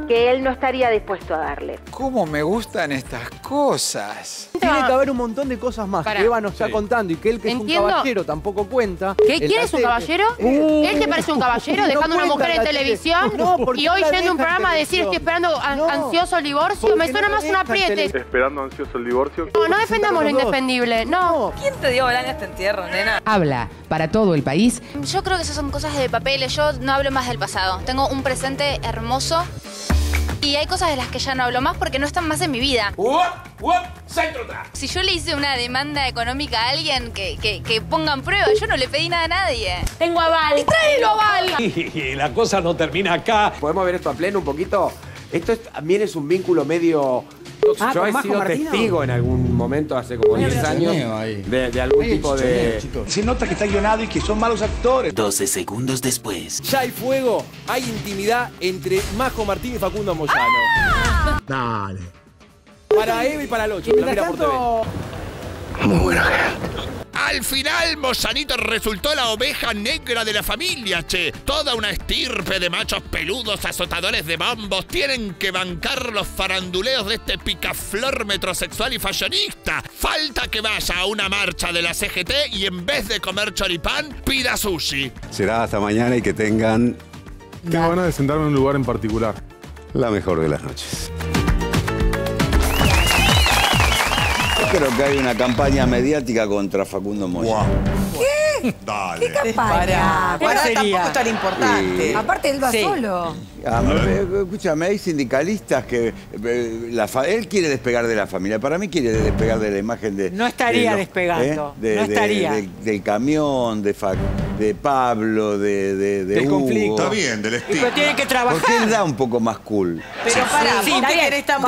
que él no estaría dispuesto a darle. ¿Cómo me gustan estas cosas? Tiene que haber un montón de cosas más Pará. que Eva nos está Sí. contando y que él, que es un caballero, tampoco cuenta. ¿Qué? ¿Quién es un caballero? Uh, ¿Él te parece un caballero no dejando una mujer en televisión No, y hoy yendo a un programa a decir estoy esperando ansioso el divorcio? Me suena no más un apriete. Esperando ansioso el divorcio. No, no defendamos lo indefendible, no. ¿Quién te dio bola en este entierro, nena? Habla para todo el país. Yo creo que esas son cosas de papeles. Yo no hablo más del pasado. Tengo un presente hermoso y hay cosas de las que ya no hablo más porque no están más en mi vida. Si yo le hice una demanda económica a alguien que, que, que ponga en prueba, yo no le pedí nada a nadie. Tengo aval. ¡Tráelo, aval! Y la cosa no termina acá. ¿Podemos ver esto a pleno un poquito? Esto es- también es un vínculo medio... Ah, Yo ¿con he sido Martino? testigo en algún momento, hace como 10 años, de, de algún tipo de... Se nota que está guionado y que son malos actores. 12 segundos después. Ya hay fuego, hay intimidad entre Majo Martín y Facundo Moyano. Dale. Para Eva y para el 8, la mira por TV. Muy buena Al final, Mosanito resultó la oveja negra de la familia, che. Toda una estirpe de machos peludos azotadores de bombos tienen que bancar los faranduleos de este picaflor metrosexual y fashionista. Falta que vaya a una marcha de la CGT y en vez de comer choripán, pida sushi. Será hasta mañana y que tengan Tengo ganas de sentarme en un lugar en particular. la mejor de las noches. Creo que hay una campaña mediática contra Facundo Moyano. ¿Qué? Dale. ¿Qué campaña? ¿Cuál Pará, sería? tampoco es tan importante. Sí. Aparte, él va Sí. solo. Ah, eh, escúchame, hay sindicalistas que eh, la fa- él quiere despegar de la familia. Para mí quiere despegar de la imagen de. No estaría de despegando, De, no estaría. de- del camión, de, Fa- de Pablo, de, de, de Del Hugo. conflicto. Está bien, del estilo. Pero tiene que trabajar. Porque él da un poco más cool. Pero para, Sí, está ¿qué bien. querés tan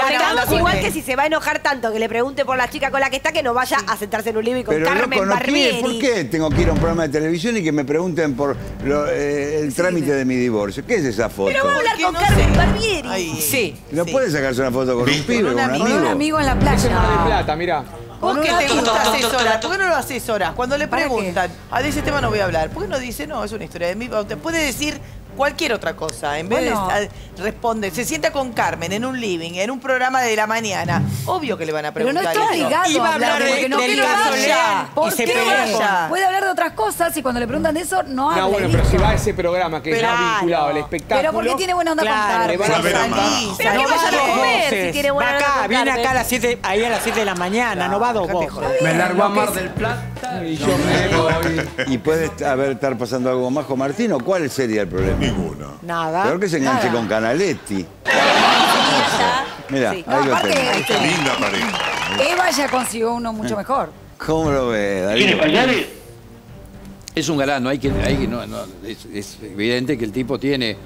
igual que si se va a enojar tanto que le pregunte por la chica con la que está, que no vaya a sentarse en un living con Pero Carmen loco, no quiere. ¿Por qué tengo que ir a un programa de televisión y que me pregunten por lo- eh, el trámite de mi divorcio? ¿Qué es esa foto? Pero hablar con Carmen Barbieri. Sí. No puede sacarse una foto con un pibe, con un amigo. Con un amigo en la playa. Es Mar del Plata, mirá. ¿Vos qué te gusta asesorar? ¿Por qué no lo asesoras? Cuando le preguntan, a de ese tema no voy a hablar. ¿Por qué no dice, no, es una historia de mí? Te puede decir cualquier otra cosa. En vez Bueno. de estar- responde, se sienta con Carmen en un living, en un programa de la mañana. Obvio que le van a Pero no preguntar está eso. obligado Iba a hablar hablar de no del quiere caso y ¿Por se qué? pelea. Puede hablar de otras cosas y cuando le preguntan de eso no habla. No, bueno, y pero si va a ese programa que es Claro. más vinculado al espectáculo. Pero porque tiene buena onda Claro, con le van a Pero que vayan a comer si tiene buena va acá, con viene acá a las 7, ahí a las 7 de la mañana, no va dos vos. Me largo a Mar del Plata y yo me voy. Y puede haber estar pasando algo más con Martino. ¿Cuál sería el problema? Ninguno. Nada. Peor que se enganche Nada. con Canaletti. Mira, Sí. ahí No, lo aparte, tenés. este, Linda pareja. Eva ya consiguió uno mucho mejor. ¿Cómo lo ves, Darío? Es un galán, no hay que, hay que- no, no, es, es evidente que el tipo tiene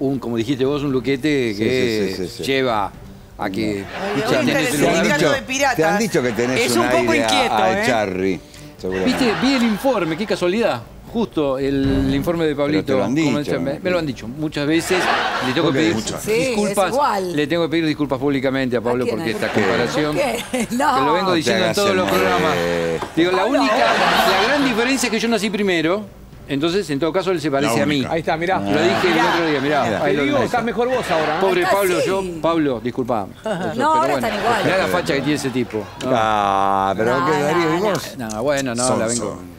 un, como dijiste vos, un luquete Sí, que sí, sí, sí, sí. lleva a que tenés el estoy lugar- indicando de piratas. te han dicho que tenés Es un, poco aire a- inquieto, a, ¿eh? Seguramente. Viste, vi el informe, qué casualidad. Justo el informe de Pablito. te lo han dicho, me, lo han dicho muchas veces. Le tengo ¿Por que pedir. Sí, disculpas. igual. Le tengo que pedir disculpas públicamente a Pablo quién? porque esta comparación. ¿Por? Que No. lo vengo No diciendo en todos los programas. molesto. Digo, la Pablo, única, la gran diferencia es que yo nací primero. Entonces, en todo caso, él se parece a mí. Ahí está, mirá. Lo dije el otro día, mirá. Mira. ahí Te lo digo, estás mejor vos ahora. ¿eh? Pobre Pablo, sí. yo, Pablo, disculpame. No, ahora están igual. Mirá la facha que tiene ese tipo. No, Ah, pero No, ¿qué, Darío? ¿Y no, vos? no, bueno, no, Son, la vengo. son.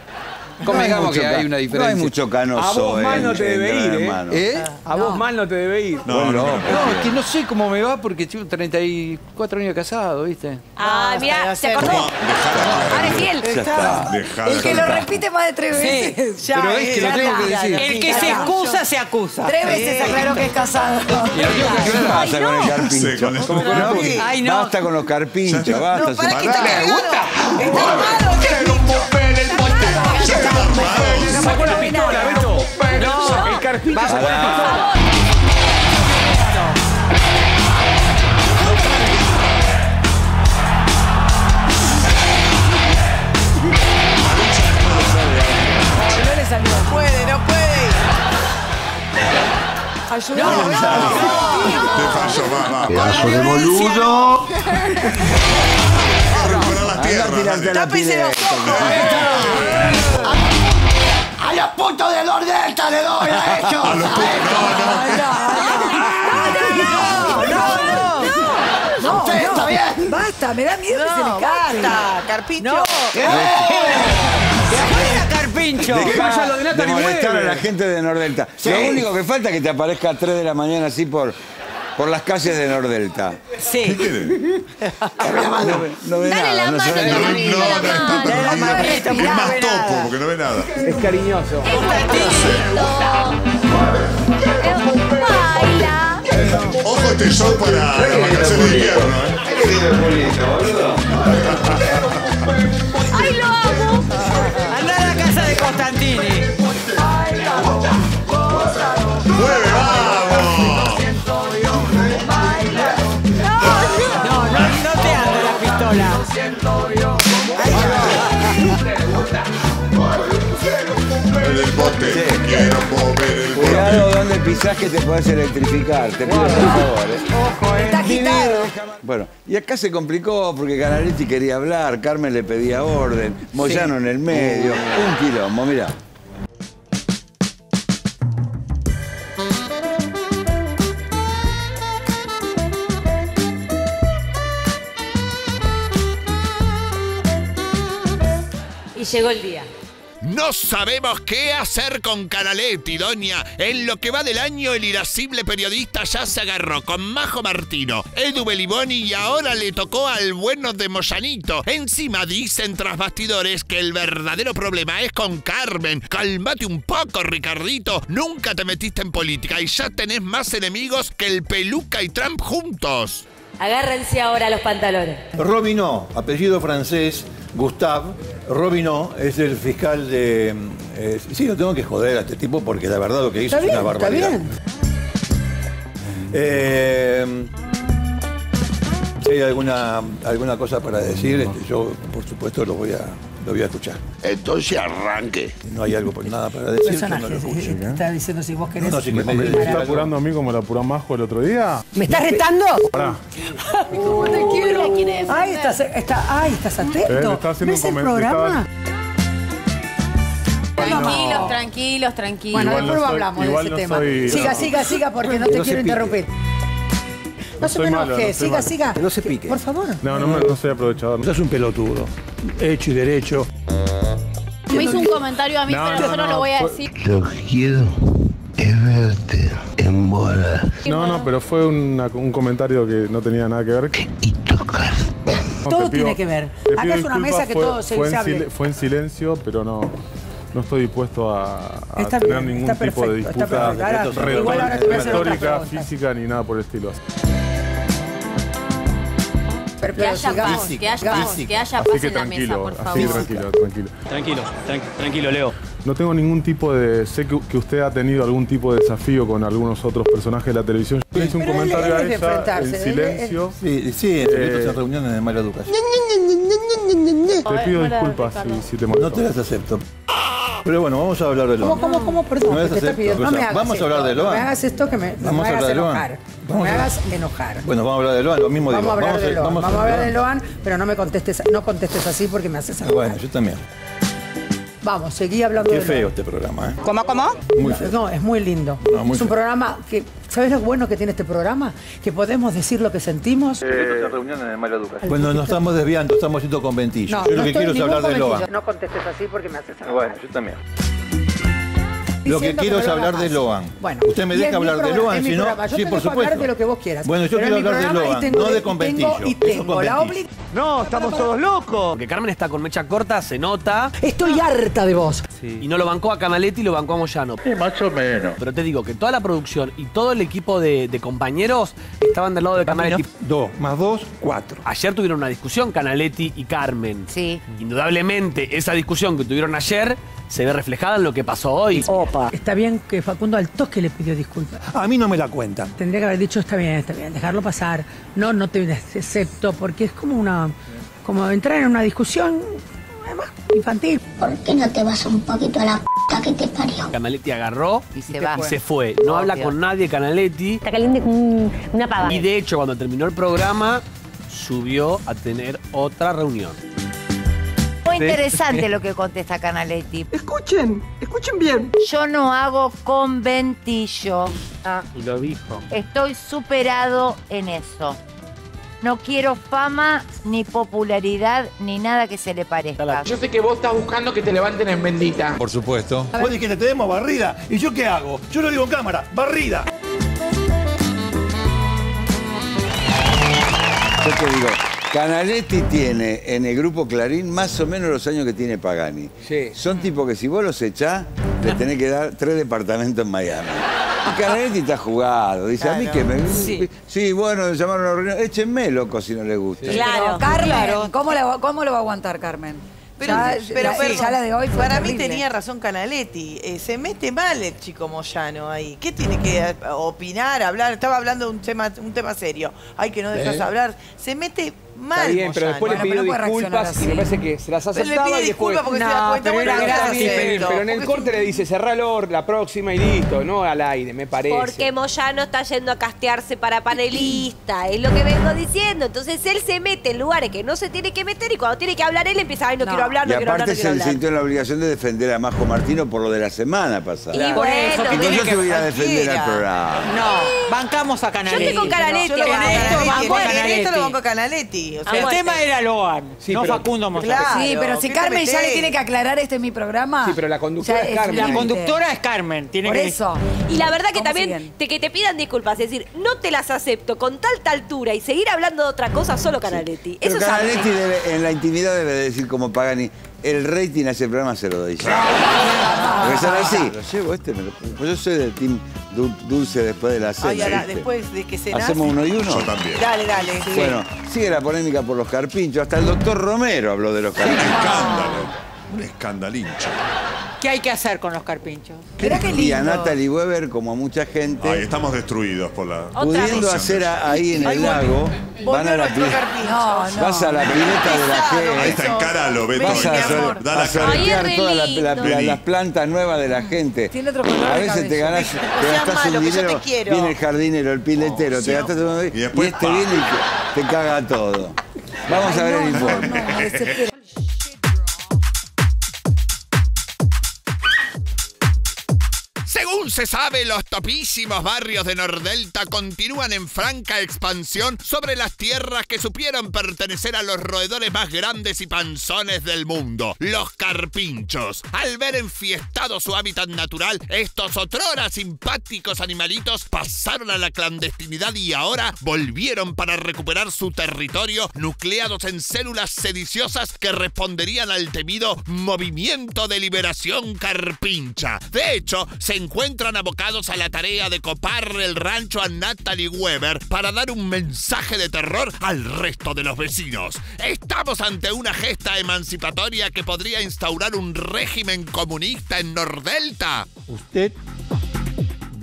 Convengamos que hay una diferencia. No hay mucho A canoso vos mal no en- te debe ir, ¿eh? Hermano. ¿Eh? A vos mal no te debe ir. No, no. No, es que no sé cómo me va porque tengo 34 años casado, ¿viste? Ah, mira, ¿se acordó? Ahora es él. Ya está. Dejá El que lo repite más de tres veces. Pero es que lo tengo que decir. El que se excusa, se acusa. Tres veces aclaró que es casado. ¿Qué pasa con el carpincho? Sí, con el- Como con los- Ay, no. Basta con los carpinchos, basta. para está armado. Sacó la pistola, Beto. No. El sacó la pistola. No le salió. No puede, no puede. Ayudó. Te fallo, va, va. Pedazo de boludo. Recuperar los ojos. A los puntos de Lordeta le doy a ellos. A los putos. No, no. Usted está bien. Basta, me da miedo que se me No, basta, Carpincho. No. ¡Fuera, Carpincho! Deja lo de Natalie molestar a la gente de Nordelta. Lo único que falta es que te aparezca a 3 de la mañana así por, por las calles de Nordelta. Sí. No ve Dale nada, la no mano, sabe no, nada. no, la mano. Es más topo, porque no ve nada. Es cariñoso. Baila. Ojo este show para las vacaciones de invierno, ¿eh? ¡Ay, lo amo! Anda a la casa de Constantini. En el bote, quiero mover el bote. Cuidado donde pisás que te podés electrificar. Te pido por favor. ¿eh? Ojo, está agitado. Bueno, y acá se complicó porque Canaletti quería hablar, Carmen le pedía orden, Moyano en el medio, un quilombo, mirá. Y llegó el día. No sabemos qué hacer con Canaletti, doña. En lo que va del año, el irascible periodista ya se agarró con Majo Martino, Edu Beliboni y ahora le tocó al bueno de Moyanito. Encima dicen tras bastidores que el verdadero problema es con Carmen. Cálmate un poco, Ricardito. Nunca te metiste en política y ya tenés más enemigos que el Peluca y Trump juntos. Agárrense ahora los pantalones. Robinot, apellido francés, Gustave. Robinot es el fiscal de. eh, sí, lo tengo que joder a este tipo porque la verdad lo que hizo Está es bien, una está barbaridad. bien. Eh, si hay alguna, alguna cosa para decir, este, yo por supuesto lo voy a, lo voy a escuchar. Entonces arranque. No hay algo por nada para decir, yo no lo Personajes. escucho. Te está diciendo si vos querés. No, si me- ¿Me, está apurando a mí como la apuró Majo el otro día? ¿Me estás retando? Pará. ¿Cómo te quiero? Ay, estás, está, ay, estás Eh, atento. estaba haciendo ¿Ves un el programa? Tranquilos, tranquilos, tranquilos. Bueno, después no hablamos de ese no tema. soy- siga, no. siga, siga, porque no te No quiero interrumpir. No se me malo, enoje, siga, malo. siga. Que no se pique. Por favor. No, no, me- no soy aprovechador. Sos un pelotudo. Hecho y derecho. Me hizo un comentario a mí, No, pero no, yo no, no, lo voy a decir. Lo quiero es verte en bola No, no, pero fue una- un comentario que no tenía nada que ver. y tocar. No, Todo pido- tiene que ver. Acá es una mesa que fue- todo se- fue en se Fue en silencio, pero no, no estoy dispuesto a, a Está tener bien, ningún está tipo de perfecto, disputa retórica, física ni nada por el estilo. Pero, Que haya sigamos, paz, que haya paz, que haya Así paz que en la mesa, tranquilo, por así favor. que tranquilo, tranquilo. Tranquilo, tran- tranquilo, Leo. No tengo ningún tipo de. Sé que, que usted ha tenido algún tipo de desafío con algunos otros personajes de la televisión. Yo le hice un él- comentario él a ella en enfrentarse, él- silencio. Sí, sí, en Eh, en reuniones de mala educación. Te pido disculpas si, si te No molesto. te las acepto. Pero bueno, vamos a hablar de lo. ¿Cómo, cómo, cómo? Perdón, No te está pidiendo. No me hagas vamos a esto, hablar de No Loan. me hagas esto que me, no Vamos me a hagas hablar de Loan. enojar. No Vamos me a- hagas enojar. Bueno, vamos a hablar de Loan, lo mismo Vamos digo. a hablar de a- Loan. Vamos a hablar de Loan, pero no me contestes, no contestes así porque me haces enojar. Bueno, yo también. Vamos, seguí hablando Qué de feo Loan. este programa, ¿eh? ¿Cómo, cómo? Muy feo. No, es muy lindo. No, muy es un feo. programa que, ¿sabes lo bueno que tiene este programa? Que podemos decir lo que sentimos. Secretos en reuniones de mala educación. Bueno, nos estamos desviando, estamos haciendo conventillos. yo lo que estoy quiero es hablar de conventillo. No contestes así porque me haces. Bueno, yo también. Lo que quiero es hablar de Loan. Bueno, Usted me y deja hablar de Loan, si no, sí, por supuesto. hablar de lo que vos quieras. Bueno, yo Pero quiero hablar de y Loan, no de y conventillo. tengo- Y tengo la. No, estamos todos locos. Porque Carmen está con mecha corta, se nota. Estoy harta de vos. Y no lo bancó a Canaletti, lo bancó a Moyano. más o menos. Pero te digo que toda la producción y todo el equipo de, de compañeros estaban del lado de Canaletti. Dos, más dos, cuatro. Ayer tuvieron una discusión Canaletti y Carmen. Sí. Indudablemente, esa discusión que tuvieron ayer se ve reflejada en lo que pasó hoy. Opa. Está bien que Facundo al toque le pidió disculpas. A mí no me la cuentan. Tendría que haber dicho, está bien, está bien, dejarlo pasar. No, no te acepto, porque es como una. como entrar en una discusión además, infantil. ¿Por qué no te vas un poquito a la puta que te parió? Canaletti agarró Y se va. y se fue. No habla con nadie Canaletti. Está caliente como una pava. Y de hecho, cuando terminó el programa, subió a tener otra reunión. Interesante lo que contesta Canaletti. Escuchen, escuchen bien. Yo no hago conventillo. Ah, Y lo dijo. estoy superado en eso. No quiero fama, ni popularidad, ni nada que se le parezca. Yo sé que vos estás buscando que te levanten en bendita. Por supuesto. Vos dijiste, tenemos barrida. ¿Y yo qué hago? Yo lo digo en cámara, barrida. Yo te digo, Canaletti tiene en el grupo Clarín más o menos los años que tiene Pagani. Sí. Son tipos que si vos los echás, le tenés que dar tres departamentos en Miami. Y Canaletti está jugado. Dice, a mí que me... Sí. bueno, llamaron a una reunión. Échenme, loco, si no les gusta. Claro, Carmen, ¿cómo, la- ¿cómo lo va a aguantar Carmen? Pero, Ya- pero, la- pero- ya la de hoy fue Para mí tenía razón Canaletti. Eh, se mete mal el chico Moyano ahí. ¿Qué tiene que eh, opinar, hablar? Estaba hablando de un tema, un tema serio. Ay, que no dejas ¿Eh? hablar. Se mete mal. Está bien, pero Moyano. después le pidió disculpas y me parece que se las Pero le aceptaba pide y después... disculpas porque se da cuenta, pero, bueno, pero- en el corte le dice cerralo la próxima y listo, no al aire, me parece. Porque Moyano está yendo a castearse para panelista, es lo que vengo diciendo. Entonces él se mete en lugares que no se tiene que meter y cuando tiene que hablar él empieza, ay, no, quiero hablar, no y quiero hablar, aparte no se quiero hablar. sintió en la obligación de defender a Majo Martino por lo de la semana pasada. Y bueno, y tiene yo voy a defender al programa. No, bancamos a Canaletti. Yo estoy con Canaletti, Yo lo banco a En esto, Canaletti, banco a- lo Canaletti. Banco a Canaletti. O sea, El tema era Loan, Sí, no pero- Facundo. Claro, Sí, pero si ¿qué te Carmen ya le tiene que aclarar este es mi programa. Sí, pero la conductora es Carmen. La. Conductora es Carmen, tiene Por que eso. Y la verdad que ¿Cómo también siguen? te, que te pidan disculpas, es decir, no te las acepto con tal altura y seguir hablando de otra cosa solo Canaletti. Pero Eso es Canaletti debe- en la intimidad debe decir como Pagani, el rating a ese programa se lo doy yo. Porque son así. Lo llevo este, me lo- pues yo soy del team dul- dulce después de la cena. Ay, ahora, ¿viste? después de que se ¿Hacemos uno y uno? Yo también. Dale, dale. sí. Bueno, sigue la polémica por los carpinchos. Hasta el doctor Romero habló de los carpinchos. Escándalo. Un escandalincho. ¿Qué hay que hacer con los carpinchos? Mirá qué Y a lindo. Natalie Weber, como a mucha gente, Ay, estamos destruidos por la. pudiendo hacer a- ahí en el lago, van a la carpincho. No, no. Vas a la pileta de la gente. Ahí está, encáralo, Beto. Vas a, mi sol- amor. Da la a cara. Ay, es sortear re todas la- la- lindo. la- Vení. las plantas nuevas de la gente. Tiene otro color A de veces te cabello. ganás, te seas gastás malo, un que yo te dinero, quiero. viene el jardinero, el piletero, te gastás un Y después, este pa. viene y te caga todo. Vamos a ver el informe. No, se sabe, los topísimos barrios de Nordelta continúan en franca expansión sobre las tierras que supieron pertenecer a los roedores más grandes y panzones del mundo, los carpinchos. Al ver enfiestado su hábitat natural, estos otrora simpáticos animalitos pasaron a la clandestinidad y ahora volvieron para recuperar su territorio nucleados en células sediciosas que responderían al temido Movimiento de Liberación Carpincha. De hecho, se encuentran abocados a la tarea de copar el rancho a Natalie Weber para dar un mensaje de terror al resto de los vecinos. Estamos ante una gesta emancipatoria que podría instaurar un régimen comunista en Nordelta. Usted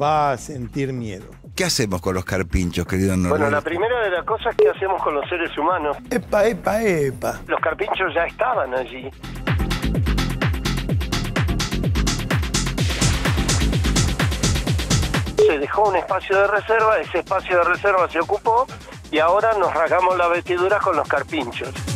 va a sentir miedo. ¿Qué hacemos con los carpinchos, querido Bueno, Norberto? la primera de las cosas que hacemos con los seres humanos, Epa, epa, epa. los carpinchos ya estaban allí. Se dejó un espacio de reserva, ese espacio de reserva se ocupó y ahora nos rasgamos las vestiduras con los carpinchos.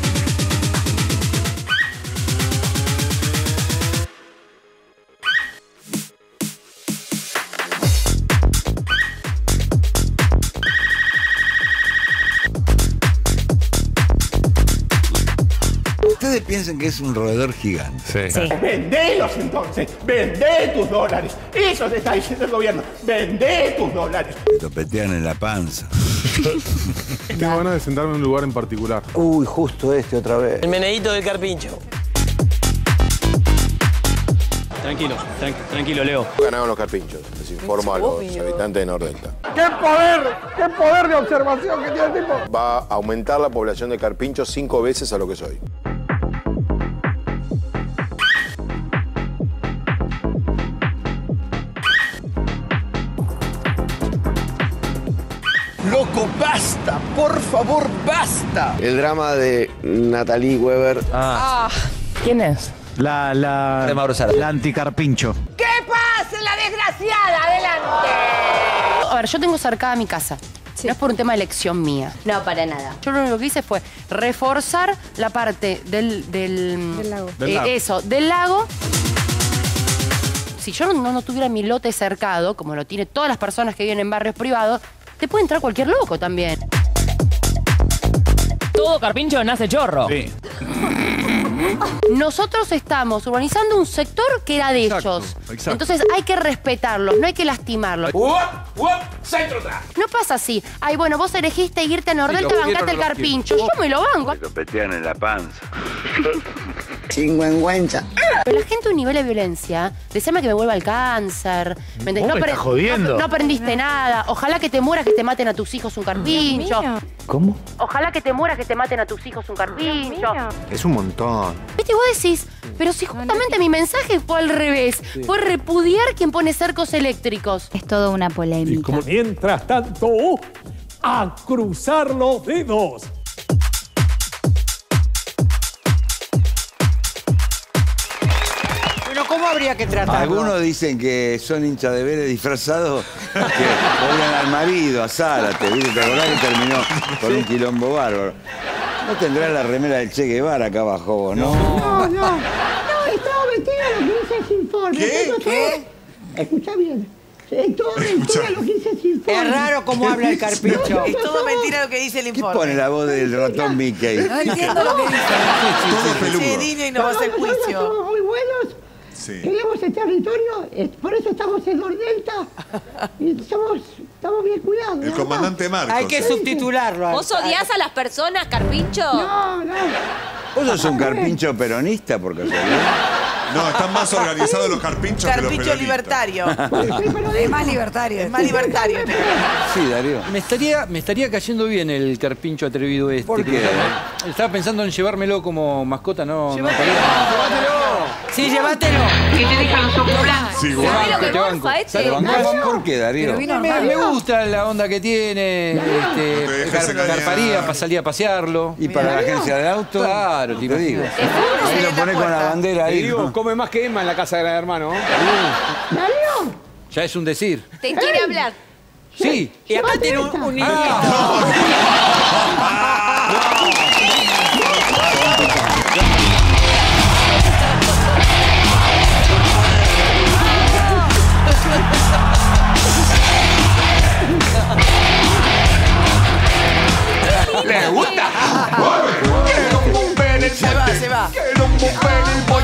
Ustedes piensan que es un roedor gigante. Sí. Vendelos entonces, vendé tus dólares. Eso te está diciendo el gobierno. Vendé tus dólares. Te topetean en la panza. Tengo ganas de sentarme en un lugar en particular. Uy, justo este otra vez. El meneíto del carpincho. Tranquilo, tran- tranquilo, Leo. Ganaron los carpinchos, les informo a los habitantes de Nordelta. ¡Qué poder! ¡Qué poder de observación que tiene el tipo! Va a aumentar la población de carpinchos cinco veces a lo que soy. Loco, basta, por favor, basta. El drama de Natalie Weber. Ah. ¿Quién es? La, la. De Mauro Zárate. La anticarpincho. ¡Que pase la desgraciada! ¡Adelante! A ver, yo tengo cercada mi casa. No es por un tema de elección mía. No, para nada. Yo lo único que hice fue reforzar la parte del... Del, lago. eh, Del lago. Eso, del lago. Si yo no, no tuviera mi lote cercado, como lo tiene todas las personas que viven en barrios privados, te puede entrar cualquier loco también. Todo carpincho nace chorro. Sí. Nosotros estamos urbanizando un sector que era de Exacto, ellos. exacto. Entonces hay que respetarlos, no hay que lastimarlos. Centro atrás. No pasa así. Ay, bueno, vos elegiste irte a Nordelta, lo quiero, bancate el carpincho. Yo me lo banco. Lo petean en la panza. Chingüengüenza. Pero la gente de un nivel de violencia, deseame que me vuelva el cáncer. ¿Me entendés? Vos me apre- estás jodiendo. no- no aprendiste nada. Ojalá que te mueras, que te maten a tus hijos un carpincho. ¿Cómo? Ojalá que te mueras, que te maten a tus hijos un carpincho. Es un montón. Viste, y vos decís, pero si justamente mi mensaje fue al revés. Fue repudiar quien pone cercos eléctricos. Es toda una Y polémica. como mientras tanto, a cruzar los dedos. Habría que tratarlo? Algunos dicen que son hinchas de Vélez disfrazados que odian al marido, a Zárate, ¿viste? ¿Te acordás que terminó con un quilombo bárbaro? No tendrás la remera del Che Guevara acá abajo vos, ¿no? No, no. No, es todo mentira lo que dice ese informe. ¿Qué? Eso es todo- Escucha bien. Es todo mentira lo que dice ese informe. Es raro cómo habla el carpincho. Es todo mentira lo que dice el ¿Qué informe. pone la voz del ratón Mickey? No entiendo lo que dice. Todo peludo. Niño y no va a hacer juicio. somos muy buenos. Sí. Queremos el territorio, por eso estamos en Nordelta y somos, estamos bien cuidados. El comandante Marcos. Hay que subtitularlo. ¿Vos odiás a las personas, Carpincho? No, no. ¿Vos sos un carpincho peronista por casualidad? No, están más organizados los carpinchos que los Carpincho peronistas. libertario. Es más libertario. Es más libertario. Sí, Darío. Me estaría, me estaría cayendo bien el carpincho atrevido este. ¿Por que qué? Estaba, pensando en llevármelo como mascota, no. no Llévatelo. Sí, llévatelo. Que te dejan los ojos blancos. Sí, ¿Sabés lo que te banco. este? ¿Lo bancás? ¿Por qué, Darío? Me, me gusta la onda que tiene, este, te garparía para salir a pasearlo. ¿Y para la agencia de auto? Claro, te te digo. Ahí lo pones con la bandera Te ahí. digo, ¿no? come más que Emma en la casa de gran hermano. Darío, Ya es un decir. Te quiere hablar. Sí. Y acá tiene un, un Se va, se va.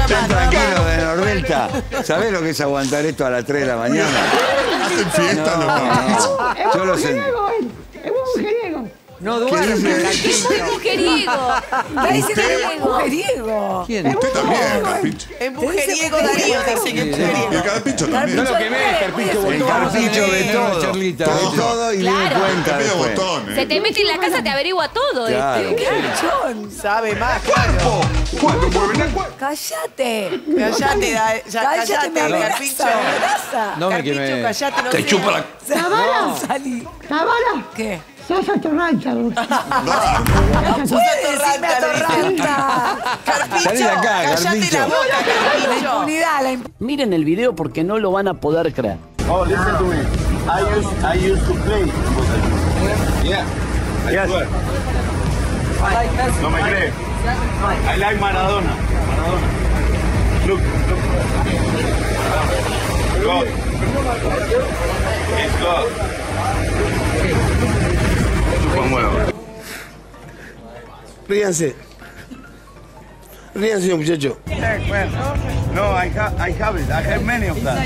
Estén tranquilos de Nordelta. ¿Sabés lo que es aguantar esto a las 3 de la mañana? Hacen fiesta No, no. Yo lo sé. No duerme? Es muy mujeriego. Está diciendo que es mujeriego. ¿Quién? Usted también, carpincho. Es mujeriego Darío, dice que es Y mujeriego. el carpincho también. No lo quemé, Carpincho El botón. ve Sí, todo. Charlita. Ve todo y le Claro. cuenta pido después. botón, Se ¿eh? te mete en la casa, te averigua todo. Claro. este. Sabe más, claro. Cuando mueven el cuerpo. Cállate. Callate, da- ya, Cállate, callate, me amenaza. No me Carpincho, quemé. callate, no Te seas- chupa la. Salí. Tabara, ¿Qué? Sos atorranta vos. No Sos atorranta, de acá, callate la boca, La Carpincho. impunidad, la impunidad. Miren el video porque no lo van a poder creer. Oh, listen to me. I used, I used to play. Yeah. Yes. No me crees. I like Maradona. Maradona. Look, look. Ríanse. Ríanse, muchacho. No, I have, I have it. I have many of them.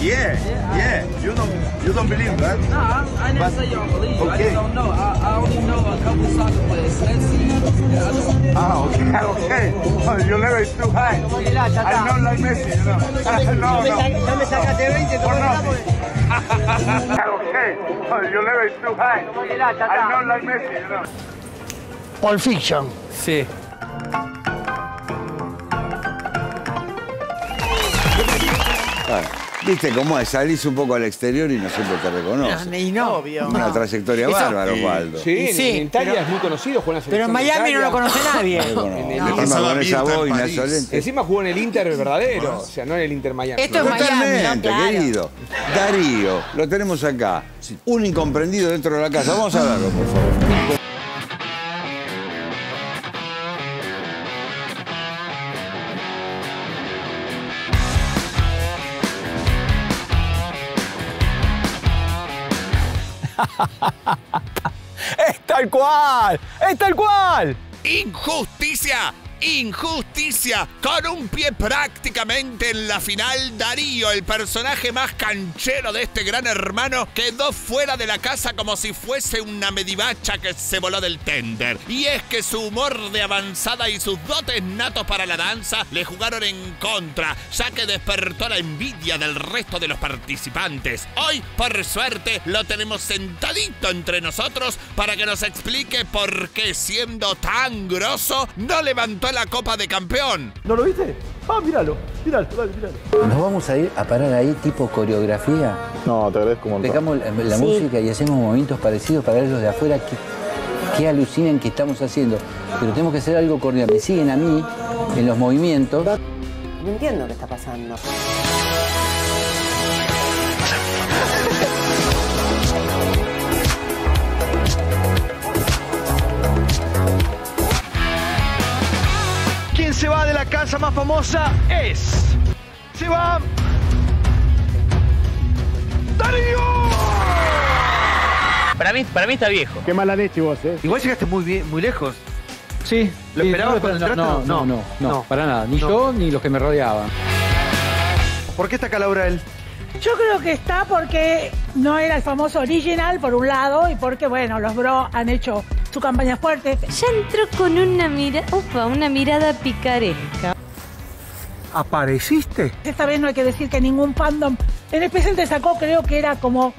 Yeah, yeah. You don't, you don't believe that? No, I, I never say you don't believe. I Okay. just don't know. I, I only know a couple soccer players. Messi. Yeah, I don't- Ah, okay, okay. Oh, your level is too high. I'm not like Messi, you know. no, no. Ya me sacaste 20 For nothing. okay. Oh, your level is too high. I'm not like Messi, you know. Pulp Fiction. Sí. Claro. ¿Viste cómo es? Salís un poco al exterior y no siempre te reconoce. Y no. Obvio. Una trayectoria Eso- bárbara. Osvaldo. Sí, en Italia pero- es muy conocido, jugó en la Pero en selección de Miami no lo Italia. conoce nadie. Bueno, En el- encima pasaba con esa Mirta en boina, París. esos lentes. Encima jugó en el Inter verdadero, o sea, no en el Inter Miami. Esto es Miami, Totalmente, ¿no? Claro. querido. Darío, lo tenemos acá. Un incomprendido dentro de la casa. Vamos a hablarlo, por favor. Esta tal cual! ¡Es tal cual! ¡Injusticia! ¡Injusticia! Con un pie prácticamente en la final, Darío, el personaje más canchero de este gran hermano, quedó fuera de la casa como si fuese una medivacha que se voló del tender. Y es que su humor de avanzada y sus dotes natos para la danza le jugaron en contra, ya que despertó la envidia del resto de los participantes. Hoy, por suerte, lo tenemos sentadito entre nosotros para que nos explique por qué, siendo tan grosso, no levantó la copa de campeón. ¿No lo viste? Ah, míralo, míralo, dale, míralo. ¿Nos vamos a ir a parar ahí tipo coreografía? No, te agradezco un montón. Dejamos la, la Sí. música y hacemos movimientos parecidos para los de afuera que, que alucinan que estamos haciendo. Pero tenemos que hacer algo coordinado. Me siguen a mí en los movimientos. No entiendo qué está pasando. Se va de la casa más famosa es? Se va. ¡Darío! Para mí, para mí está viejo. Qué mala leche vos, ¿eh? Igual llegaste muy bien, muy lejos. Sí. ¿Lo sí, esperabas no, cuando no, no, no, no, no, No. para nada. Ni No. yo ni los que me rodeaban. ¿Por qué está acá Laura él? Yo creo que está porque no era el famoso original, por un lado, y porque, bueno, los bro han hecho su campaña fuerte. Ya entró con una mirada, upa, una mirada picaresca. ¿Apareciste? Esta vez no hay que decir que ningún fandom en especial te sacó, creo que era como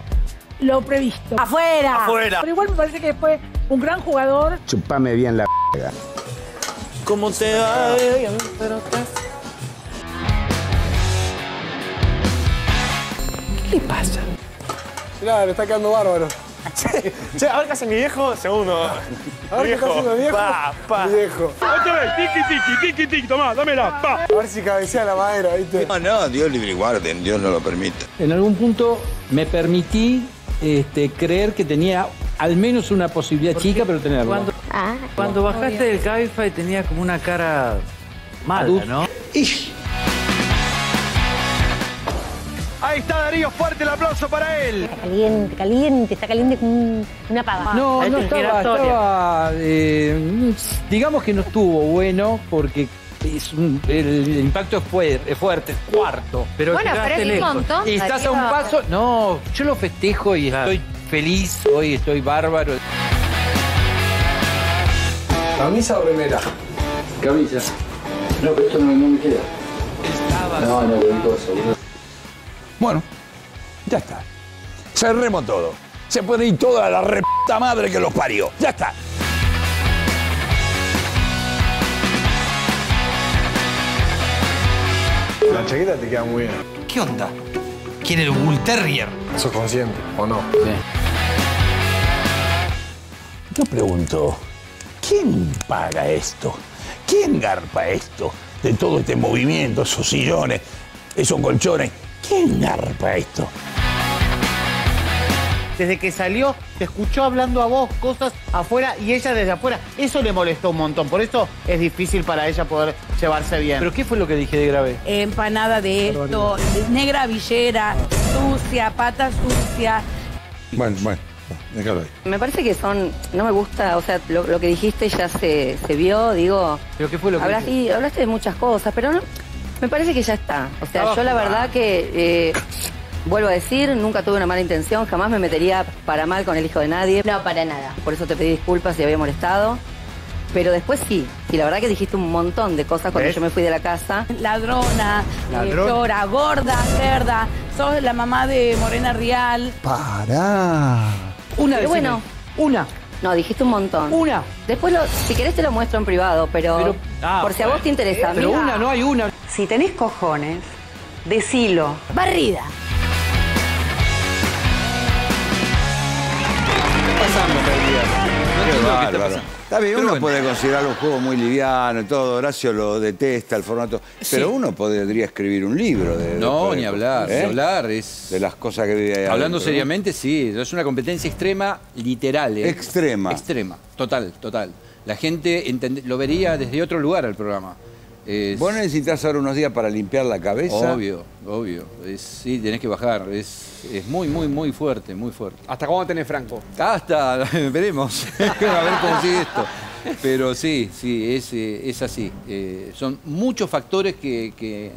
lo previsto. ¡Afuera! Afuera. Pero igual me parece que fue un gran jugador. Chupame bien la ¿Cómo te va? Pero ¿Qué le pasa? Mirá, le está quedando bárbaro. Che, che, a ver qué hace mi viejo. Segundo. A ver qué está haciendo mi viejo. Pa, pa. Mi viejo. Otra vez, tiki, tiki, tiki, tiki, tomá, dámela, pa. A ver si cabecea la madera, ¿viste? No, no, Dios libre y guarde, Dios no lo permite. En algún punto me permití este, creer que tenía al menos una posibilidad chica, pero tenerlo. Cuando, Ah, cuando bajaste del Cabify tenía como una cara mala. ¿no? Ahí está Darío, fuerte el aplauso para él. Caliente, caliente, está caliente como un- una pava. No, no estaba, estaba, eh, digamos que no estuvo bueno porque es un- el, el impacto es fuerte, es fuerte, es cuarto. Pero Bueno, pero es un montón. Y estás a un paso, no, yo lo festejo y Claro. estoy feliz, hoy estoy bárbaro. ¿Camisa o remera? Camisa. No, pero esto no, no me queda. No, no, cosa, boludo. Bueno, ya está. Cerremos todo. Se puede ir toda la reputa madre que los parió. Ya está. La chaqueta te queda muy bien. ¿Qué onda? ¿Quién un Bull Terrier? ¿Sos consciente o no? Yo pregunto, ¿quién paga esto? ¿Quién garpa esto? De todo este movimiento, esos sillones, esos colchones. ¿Quién garpa esto? Desde que salió, te escuchó hablando a vos cosas afuera y ella desde afuera. Eso le molestó un montón. Por eso es difícil para ella poder llevarse bien. ¿Pero qué fue lo que dije de grave? Empanada de esto, negra villera, sucia, pata sucia. Bueno, bueno, déjalo ahí. Me parece que son, no me gusta, o sea, lo, lo que dijiste ya se, se vio, digo. ¿Pero qué fue lo que hablaste, y hablaste de muchas cosas, pero no, me parece que ya está. O sea, Estaba yo la verdad que, eh, vuelvo a decir, nunca tuve una mala intención, jamás me metería para mal con el hijo de nadie. No, para nada. Por eso te pedí disculpas si había molestado. Pero después sí, y la verdad que dijiste un montón de cosas cuando ¿Ves? yo me fui de la casa. Ladrona, Ladrón. eh, llora, gorda, cerda. Sos la mamá de Morena Rial. Pará. Una pero bueno, una. No, dijiste un montón. Una. Después, lo, si querés, te lo muestro en privado, pero, Pero- ah, por si a vos te interesa. Pero Mira. una, no hay una. Si tenés cojones, decilo. Barrida. pasando. No entiendo qué está bárbaro. pasando. Está bien, uno bueno. puede considerarlo un juego muy liviano y todo. Horacio lo detesta, el formato. Pero uno podría escribir un libro de. No, de- ni hablar, ¿eh? ni hablar. Es... De las cosas que vive ahí Hablando adentro, ¿no? seriamente, sí. Es una competencia extrema, literal. ¿eh? Extrema. Extrema, total, total. La gente entende- lo vería desde otro lugar el programa. Es- ¿Vos necesitas ahora unos días para limpiar la cabeza? Obvio, obvio. Es, sí, tenés que bajar. Es, es muy, muy, muy fuerte, muy fuerte. ¿Hasta cuándo tenés Franco? Hasta, veremos. a ver cómo sigue esto. Pero sí, sí, es, eh, es así. Eh, son muchos factores que, que-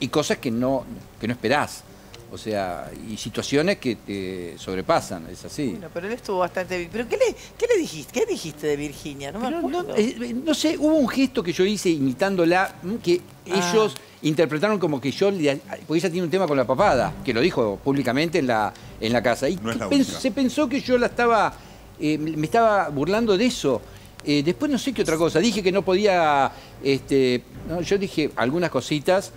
y cosas que no, que no esperás. O sea, y situaciones que te sobrepasan, es así. Bueno, pero él estuvo bastante bien. ¿Pero qué le, qué le dijiste? ¿Qué dijiste de Virginia? No me Pero acuerdo. no, eh, no sé, hubo un gesto que yo hice imitándola mm, que Ah. ellos interpretaron como que yo, porque ella tiene un tema con la papada, que lo dijo públicamente en la, en la casa. Y No es la pens- se pensó que yo la estaba, eh, me estaba burlando de eso. Eh, después no sé qué otra cosa. Dije que no podía, este, no, yo dije algunas cositas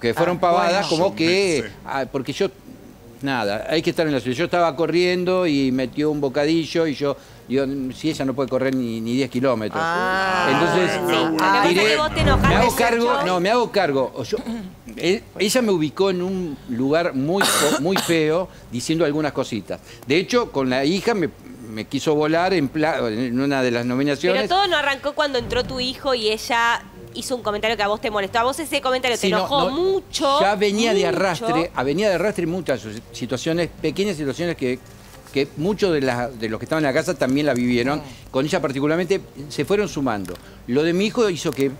que fueron Ah, pavadas, bueno. como que, ah, porque yo Nada, hay que estar en la ciudad. Yo estaba corriendo y metió un bocadillo y yo, digo, si ella no puede correr ni, ni 10 kilómetros. Ah, Entonces. Ah, tiré- que vos te enojaste, me hago cargo, no, me hago cargo. O yo- él- ella me ubicó en un lugar muy, muy feo diciendo algunas cositas. De hecho, con la hija me, me quiso volar en, pla- en una de las nominaciones. Pero todo no arrancó cuando entró tu hijo y ella hizo un comentario que a vos te molestó. A vos ese comentario Sí, te no, enojó no, mucho. Ya venía de arrastre, ah, venía de arrastre muchas situaciones, pequeñas situaciones que, que muchos de, los que estaban en la casa también la vivieron. Con ella particularmente se fueron sumando. Lo de mi hijo hizo que...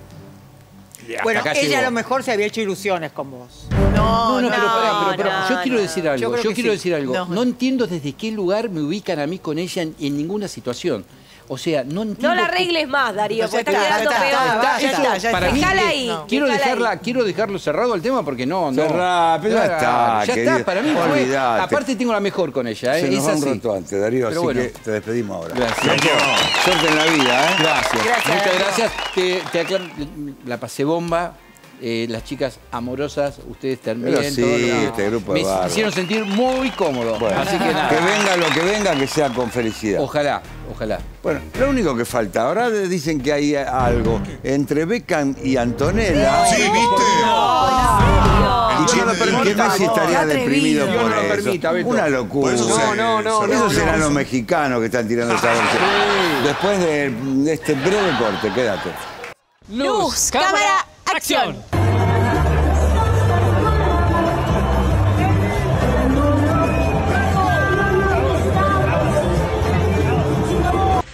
Bueno, ella llegó. a lo mejor se había hecho ilusiones con vos. No, No, no, pero, pará, pero, pero no, yo quiero no. decir algo, Yo quiero sí. decir algo. No. No. entiendo desde qué lugar me ubican a mí con ella en, en ninguna situación. O sea, no entiendo... No la arregles más, Darío, porque está está, quedando peor. Está- ya está, ya para está. mí quiero dejala dejarla, ahí. quiero dejarlo cerrado el tema porque no, no. Cerrá, pero ya está, Ya querido. está, para mí fue. Aparte tengo la mejor con ella, ¿eh? Se nos es va un rato antes, Darío, Pero así bueno. que te despedimos ahora. Gracias. Loco, Suerte en la vida, ¿eh? Gracias. Gracias, Muchas gracias. Te, te aclaro, la pasé bomba. Eh, las chicas amorosas, ustedes también. Pero sí, todo lo que- este grupo me hicieron sentir muy cómodo. Bueno, así que nada. que venga lo que venga, que sea con felicidad. Ojalá, ojalá. Bueno, lo único que falta, ahora dicen que hay algo entre Beckham y Antonella. Sí, ¿viste? Y El que, chisme del y que Messi estaría deprimido por Dios no eso. permita. Una locura. Eso No, no, no, Esos no, serán no. los mexicanos que están tirando esa versión. Después de, de este breve corte, quédate. Luz, cámara, acción.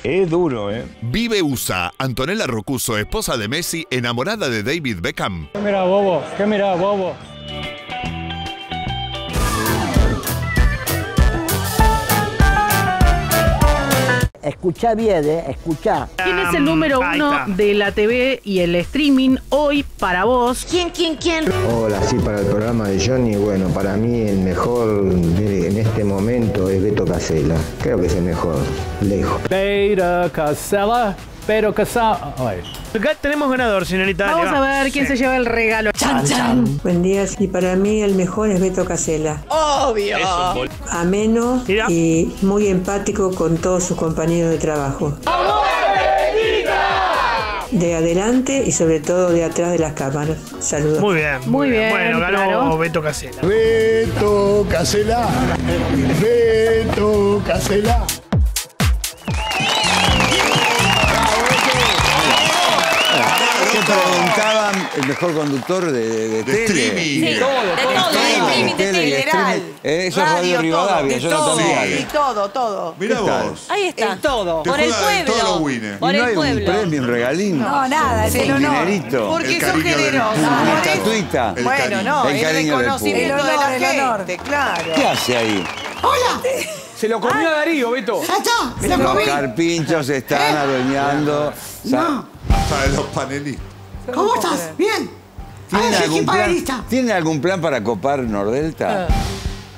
Es duro, ¿eh? Vive USA. Antonella Rocuso, esposa de Messi, enamorada de David Beckham. ¿Qué mira, bobo? ¿Qué mira, bobo? Escuchá bien, ¿eh? Escuchá. ¿Quién es el número uno de la TV y el streaming hoy para vos? ¿Quién, quién, quién? Hola, sí, para el programa de Johnny, bueno, para mí el mejor en este momento es Beto Casella. Creo que es el mejor, lejos. Beta Casella, pero Casella. Acá tenemos ganador, señorita. Vamos a ver quién se lleva el regalo. ¡Chan, chan! Buen día, y para mí el mejor es Beto Casella. Obvio. Ameno y muy empático con todos sus compañeros de trabajo. De adelante y sobre todo de atrás de las cámaras. Saludos. Muy bien. Muy bien, Bueno, ganó claro. Beto Casella. Beto Casela. Beto Casela. ¿Qué preguntaban el mejor conductor de, de, de tele? streaming. Sí, de todo, de streaming, de tele. Eh, Eso es Radio Rivadavia, de yo no todo, sabía. y todo, todo. Mira ¿Qué tal? vos. Ahí está. En todo. Por el los pueblo. winners. ¿Y Por no el hay un pueblo. premio, un regalín? No, nada, es el un honor. dinerito. Porque El sos generoso. Por. El Bueno, no, El el, cariño del reconocimiento de la El honor, el honor. gente, claro. ¿Qué hace ahí? Se lo comió a Darío, Beto. Ya está, me lo Los comí. carpinchos se están adueñando. Sa- Hasta de los panelistas. ¿Cómo estás? Bien. ¿Tienen Ahora sí, algún, ¿quién plan, para copar Nordelta?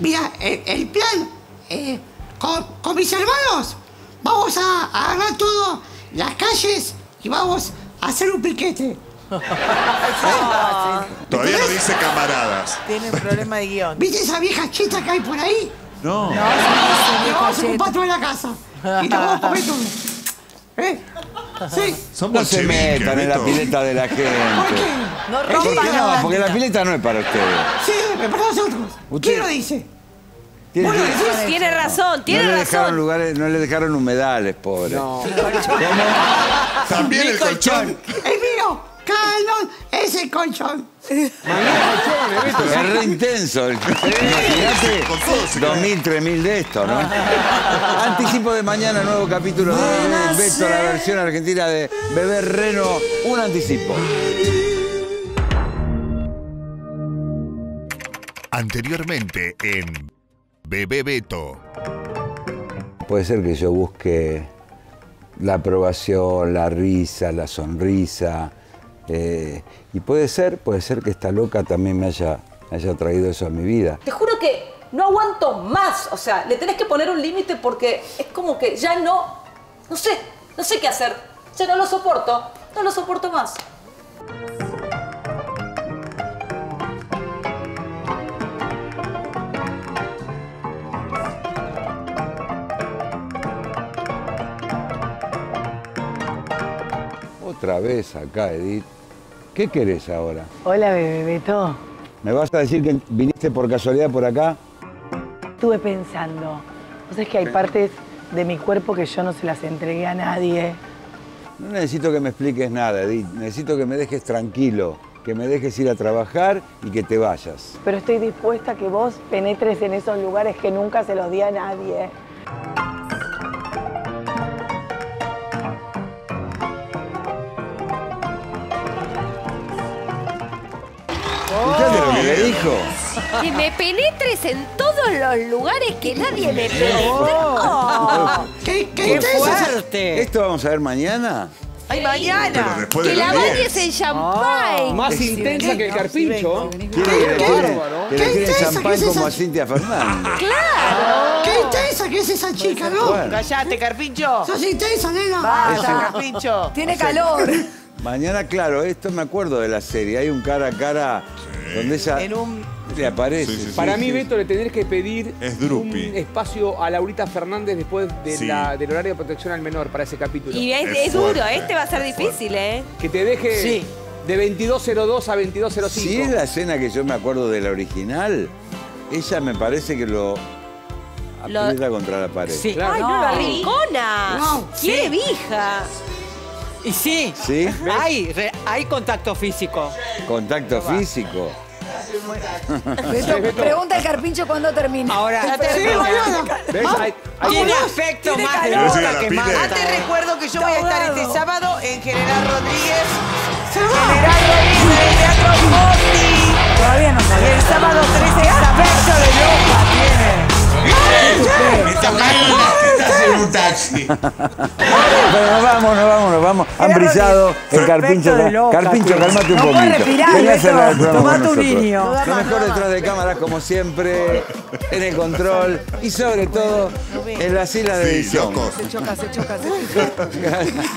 Mira, el, el plan, eh, con, con mis hermanos, vamos a, a agarrar todo las calles y vamos a hacer un piquete. Todavía no dice camaradas. Tiene un problema de guion. ¿Viste esa vieja cheta que hay por ahí? No. Vamos a ocupar toda la casa. Y nos vamos No se metan en la pileta de la gente. No ¿Por qué no? Porque la pileta no es para ustedes. Sí, pero para nosotros. Usted- ¿Quién lo dice? Tiene- decís. Tiene razón, no tiene le dejaron razón. lugares, no le dejaron humedales, pobre. También el colchón. ¡El mío! Calor es el colchón. Es re intenso. el- Imagínate, 2.000, 3.000 de esto, ¿no? Anticipo de mañana, nuevo capítulo de Bebé Beto, la versión argentina de Bebé Reno. Un anticipo. Anteriormente en Bebé Beto. Puede ser que yo busque la aprobación, la risa, la sonrisa. Eh, y puede ser, puede ser que esta loca también me haya, haya traído eso a mi vida. Te juro que no aguanto más. O sea, le tenés que poner un límite porque es como que ya no. No sé, no sé qué hacer. Ya no lo soporto. No lo soporto más. Otra vez acá, Edith. ¿Qué querés ahora? Hola, bebé Beto. ¿Me vas a decir que viniste por casualidad por acá? Estuve pensando. Vos sabés que hay partes de mi cuerpo que yo no se las entregué a nadie. No necesito que me expliques nada, Edith. Necesito que me dejes tranquilo, que me dejes ir a trabajar y que te vayas. Pero estoy dispuesta a que vos penetres en esos lugares que nunca se los di a nadie. ¿Escuchaste lo que le dijo? Que me penetres en todos los lugares que nadie me penetró. ¿Qué, ¡Qué fuerte! ¿Esto vamos a ver mañana? ¡Ay, mañana! Que la bañes en champagne. Más intensa que el carpincho. ¿Quiere que le le ¿Qué que champán es como esa a Cintia Fernández? Claro. ¡Qué intensa que es esa chica, no! ¡Cállate, Carpincho! ¡Sos intensa, nena! ¡Basta, Carpincho! Tiene calor. Mañana, claro, esto me acuerdo de la serie. Hay un cara a cara donde ella En un... le aparece. Sí, sí, sí. Para mí, sí. Beto, le tendrías que pedir Es Drupi. un espacio a Laurita Fernández después de Sí. la- del horario de protección al menor para ese capítulo. Y es, Es es duro, fuerte, este va a ser es difícil, ¿eh? Que te deje Sí. de 22.02 a 22.05. Si es la escena que yo me acuerdo de la original, ella me parece que lo Lo- aprieta contra la pared. Sí. ¡Ay, no! No. ¡Qué Sí. vieja! Y sí, ¿Sí? hay, re- hay contacto físico. Contacto físico. Beto, pregunta el carpincho cuándo termina. Ahora, hay- tiene Tiene más de que mata. Antes recuerdo que yo voy a estar este sábado en General Rodríguez. General Rodríguez en el Teatro Osti. Todavía no sabe. el sábado 13 aspecto de loca tiene. Bueno, nos vamos, nos vamos, nos vamos. Han Era brillado el carpincho. Carpincho, calmate un No poquito. respirar, tu nosotros. niño. Lo mejor detrás de cámaras, como siempre, en el control y sobre todo en las islas de edición. Se choca, se choca, se choca.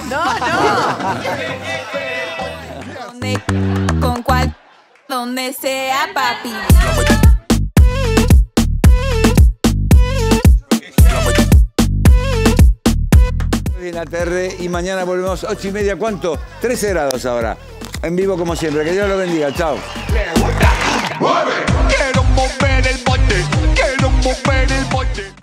No, no. Con cual, donde sea, papi. En la TR y mañana volvemos 8 y media. ¿Cuánto? 13 grados ahora. En vivo como siempre. Que Dios lo bendiga. Chao. Quiero mover el bote, quiero mover el bote.